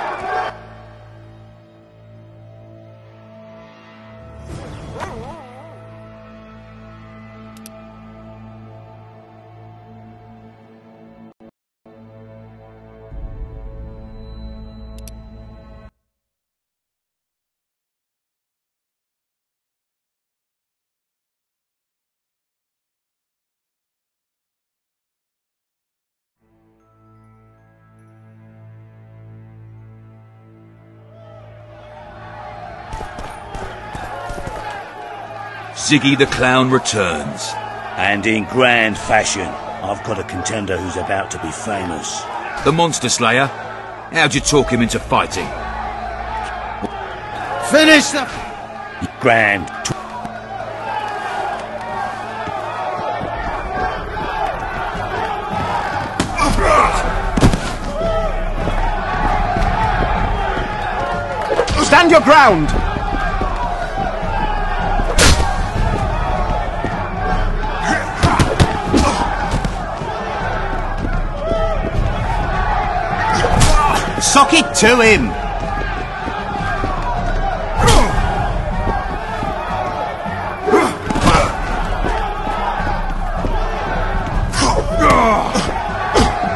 Ziggy the Clown returns. And in grand fashion, I've got a contender who's about to be famous. The Monster Slayer. How'd you talk him into fighting? Finish the... Grand. Stand your ground! Sock it to him!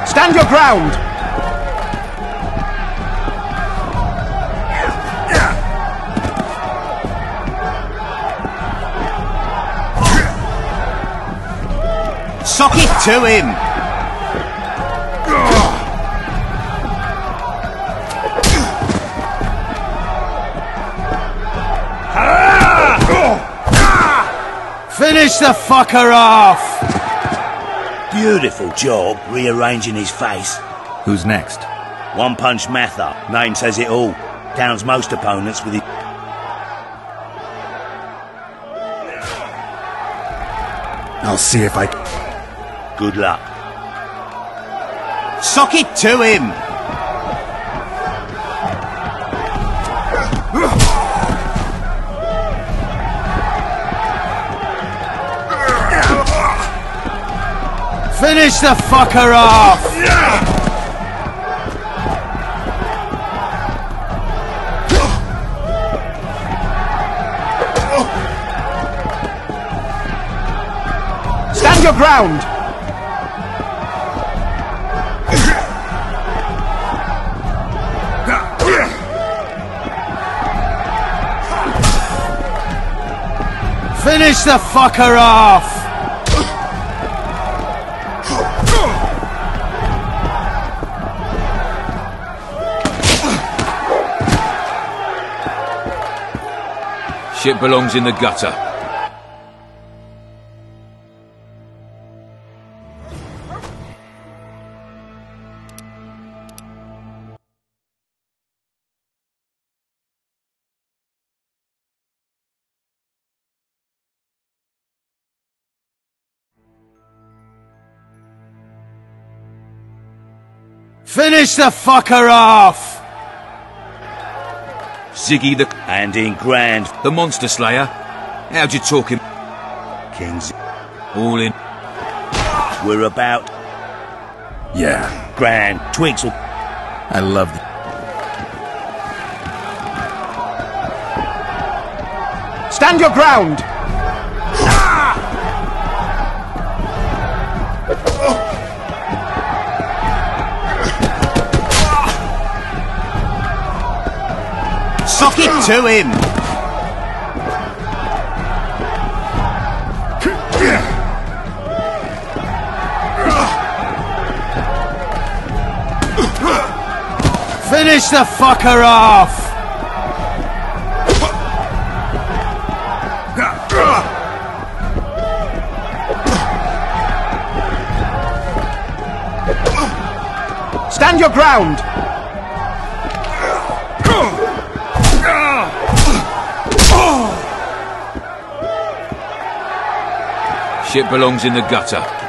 Stand your ground! Sock it to him! Finish the fucker off! Beautiful job rearranging his face. Who's next? One Punch Mather. Name says it all. Downs most opponents with his... I'll see if I. Good luck. Sock it to him! Finish the fucker off! Stand your ground! Finish the fucker off! Shit belongs in the gutter. Finish the fucker off! Ziggy the... And in Grand. The Monster Slayer. How'd you talk him? Kings. All in. We're about Yeah, Grand. Twigs will... I love the... Stand your ground! Sock it to him! Finish the fucker off! Stand your ground! Shit belongs in the gutter.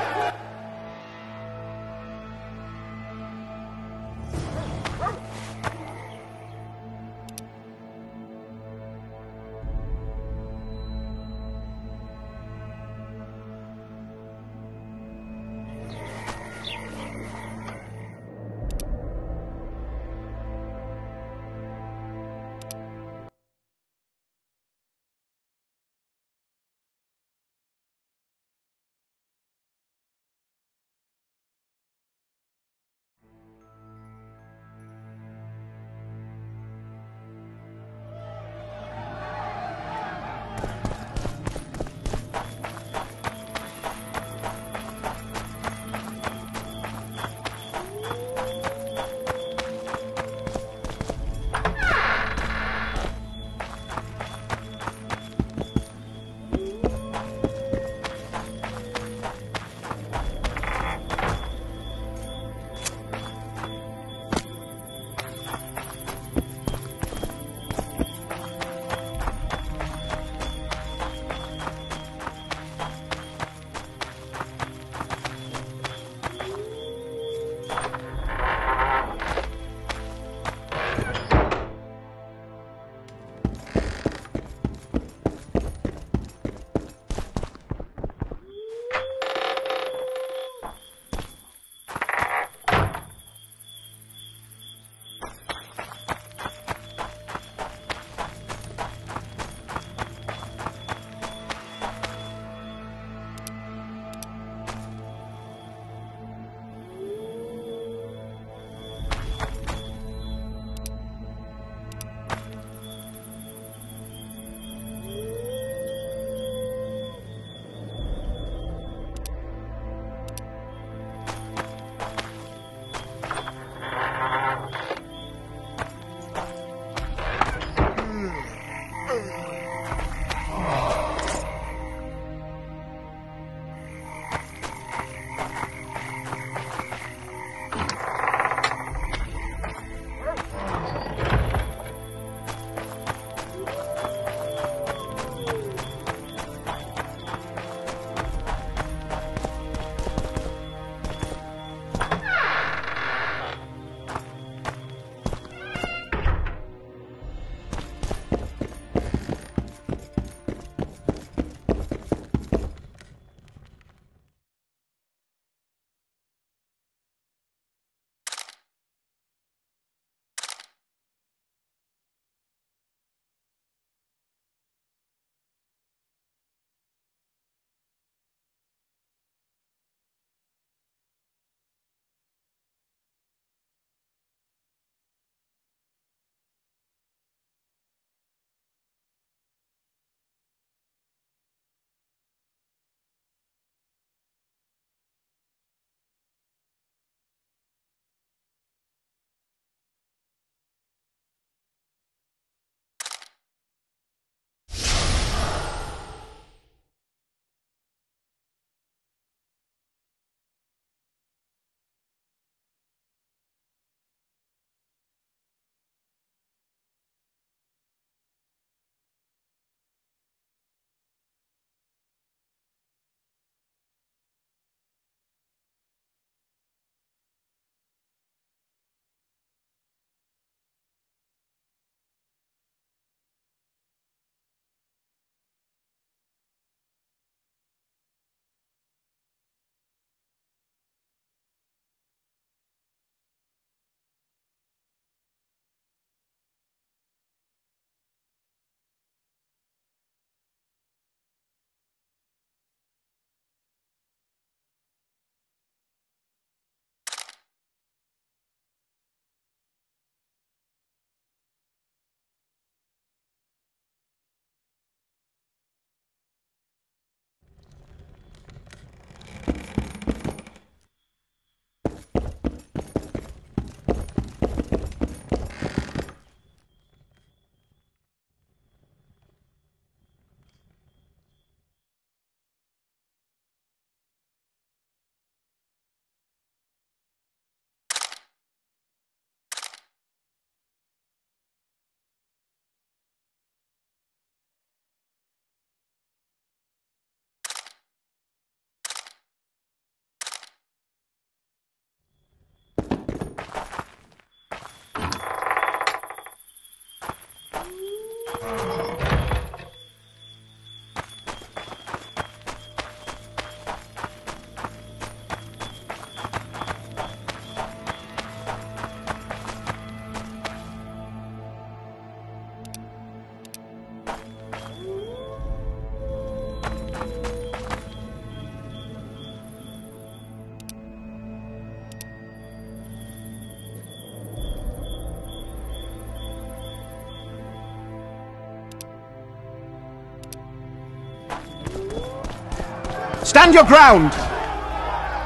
Stand your ground!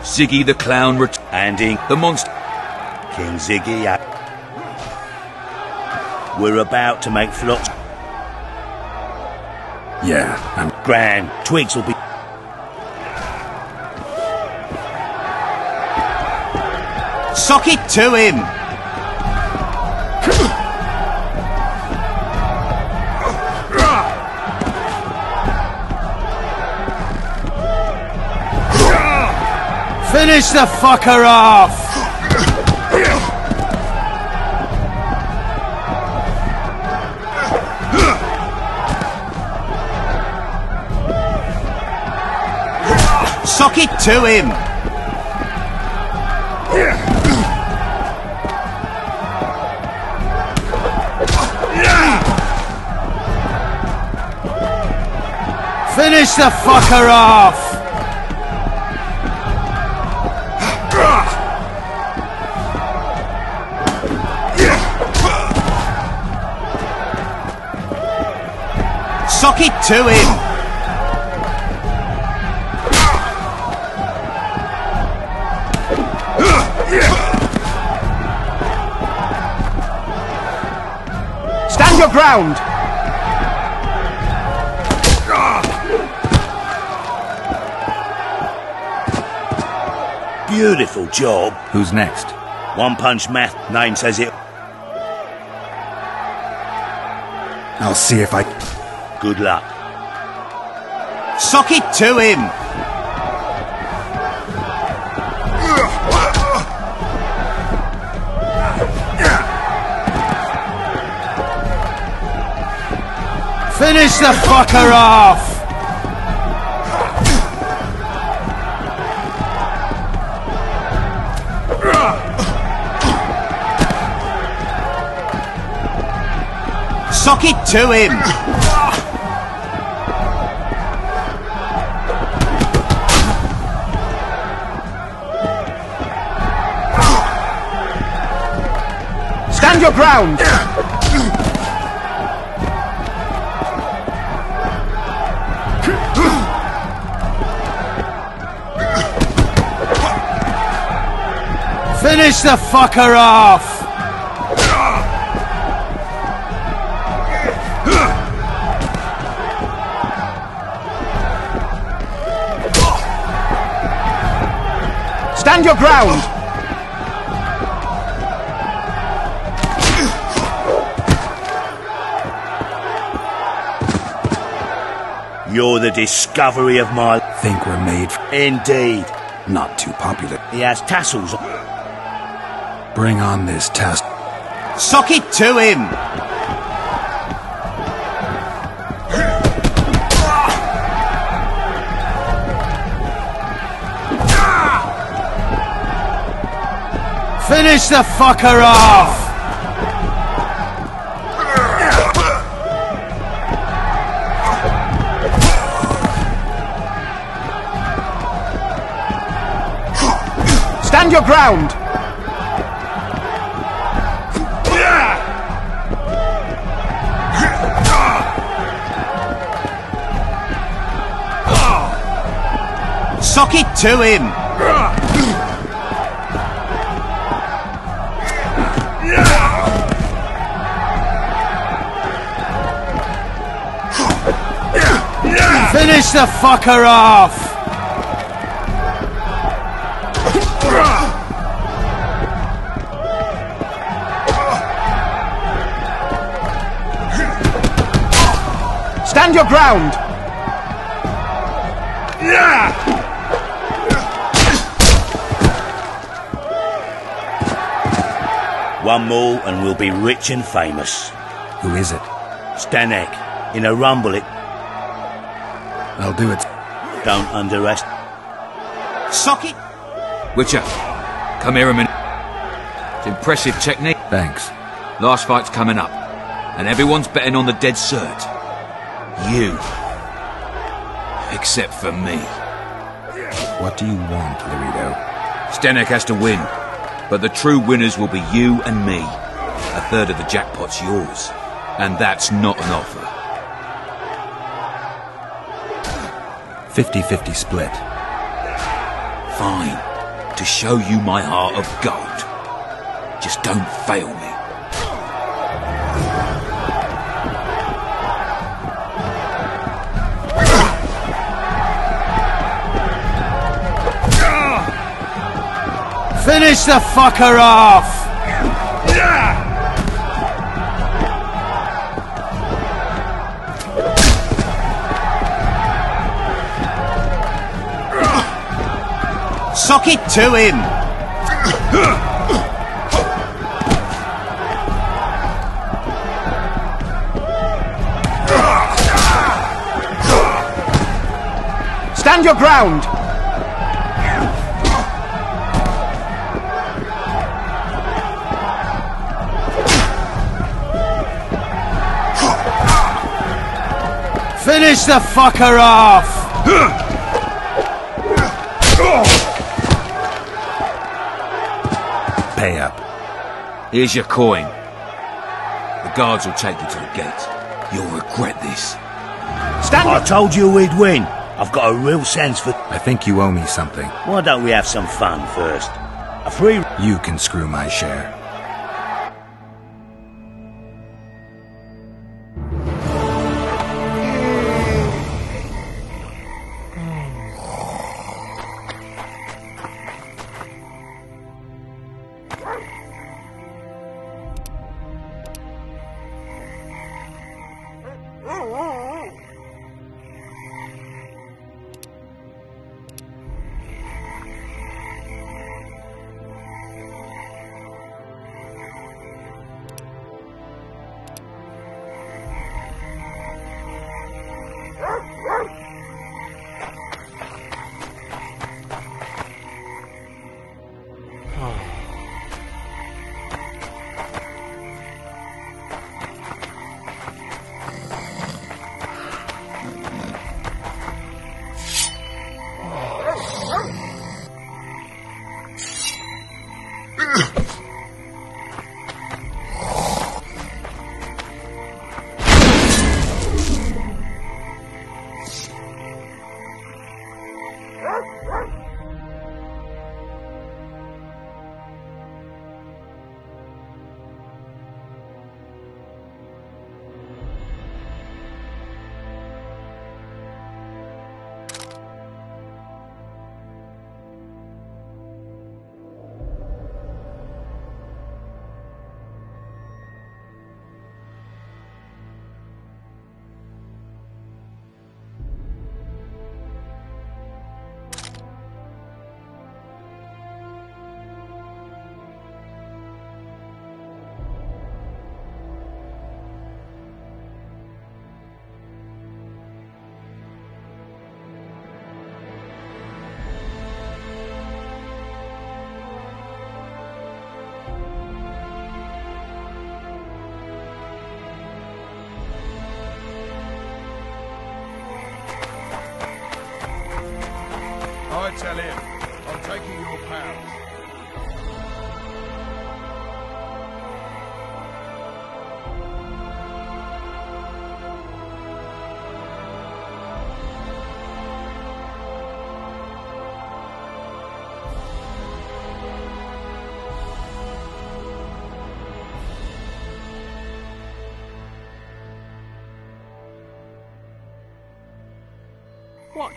Ziggy the Clown ret- And in the monster. King Ziggy. uh, We're about to make Flots. Yeah, I'm. Grand. Twigs will be. Sock it to him! Finish the fucker off! Sock it to him! Finish the fucker off! Sock it to him! Stand your ground! Beautiful job. Who's next? One Punch Math. Name says it. I'll see if I. Good luck. Sock it to him! Finish the fucker off! Sock it to him! Stand your ground! Finish the fucker off! Stand your ground! You're the discovery of my. Think we're made. Indeed. Not too popular. He has tassels. Bring on this test. Sock it to him! Finish the fucker off! Ground! Sock it to him! Finish the fucker off! Stand your ground! Yeah! One more and we'll be rich and famous. Who is it? Stanek. In a rumble it. I'll do it. Don't underestimate. Sock it! Witcher, come here a minute. It's impressive technique. Thanks. Last fight's coming up, and everyone's betting on the dead cert. You. Except for me. What do you want, Loredo? Stenek has to win, but the true winners will be you and me. A third of the jackpot's yours, and that's not an offer. 50-50 split. Fine. To show you my heart of gold. Just don't fail me. Finish the fucker off! Sock it to him! Stand your ground! Finish the fucker off! Pay up. Here's your coin. The guards will take you to the gate. You'll regret this. Stand I told you we'd win. I've got a real sense for... I think you owe me something. Why don't we have some fun first? A free... You can screw my share.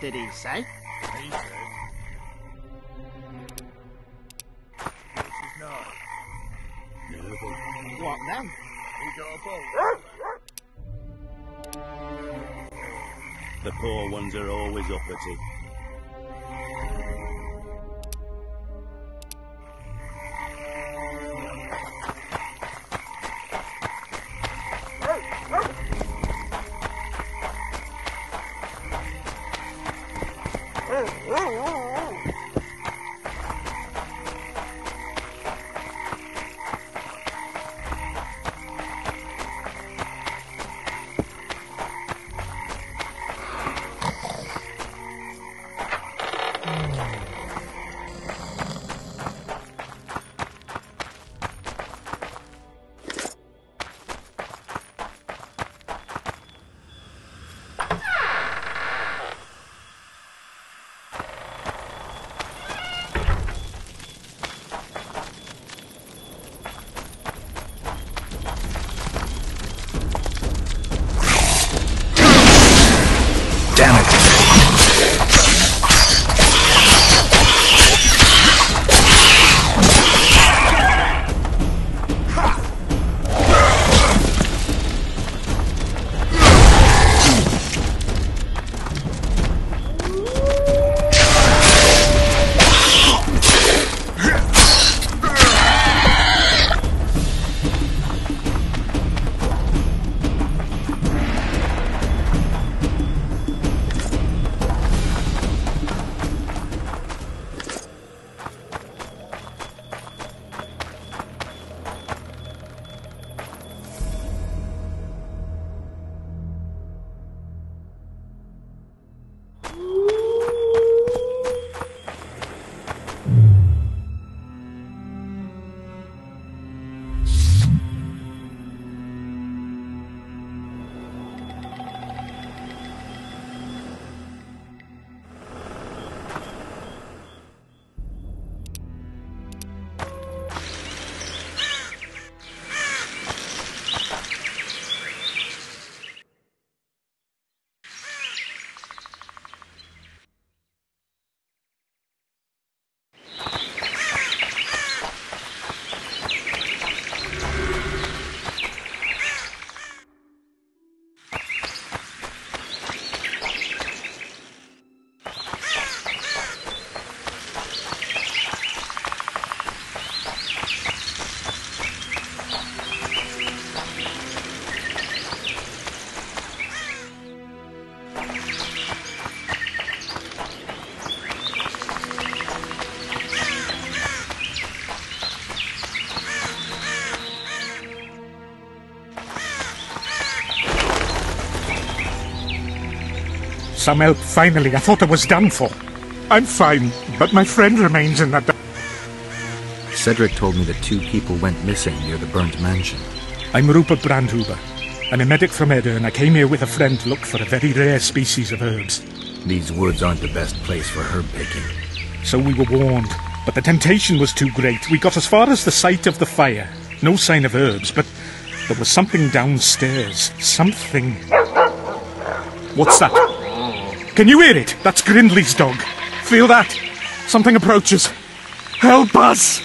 Did he? Some help, finally. I thought I was done for. I'm fine, but my friend remains in that... Cedric told me that two people went missing near the burnt mansion. I'm Rupert Brandhuber. I'm a medic from Edda, and I came here with a friend to look for a very rare species of herbs. These woods aren't the best place for herb picking. So we were warned, but the temptation was too great. We got as far as the site of the fire. No sign of herbs, but there was something downstairs. Something. What's that? Can you hear it? That's Grindley's dog. Feel that? Something approaches. Help us!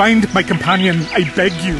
Find my companion, I beg you.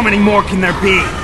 How many more can there be?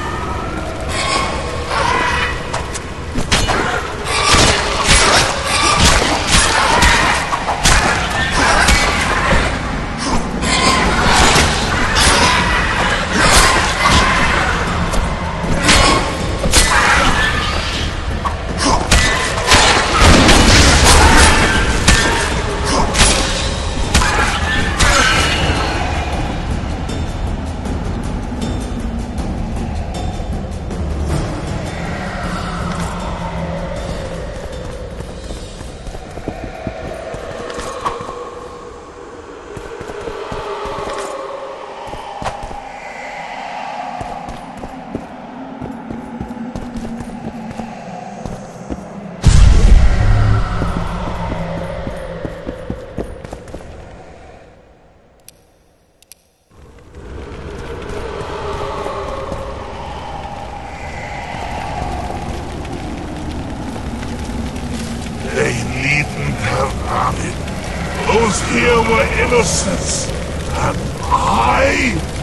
shouldn't have had it. Those here were innocents, and I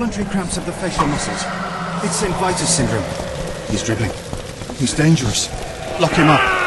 Involuntary cramps of the facial muscles. It's St. Vitus syndrome. He's dribbling. He's dangerous. Lock him up.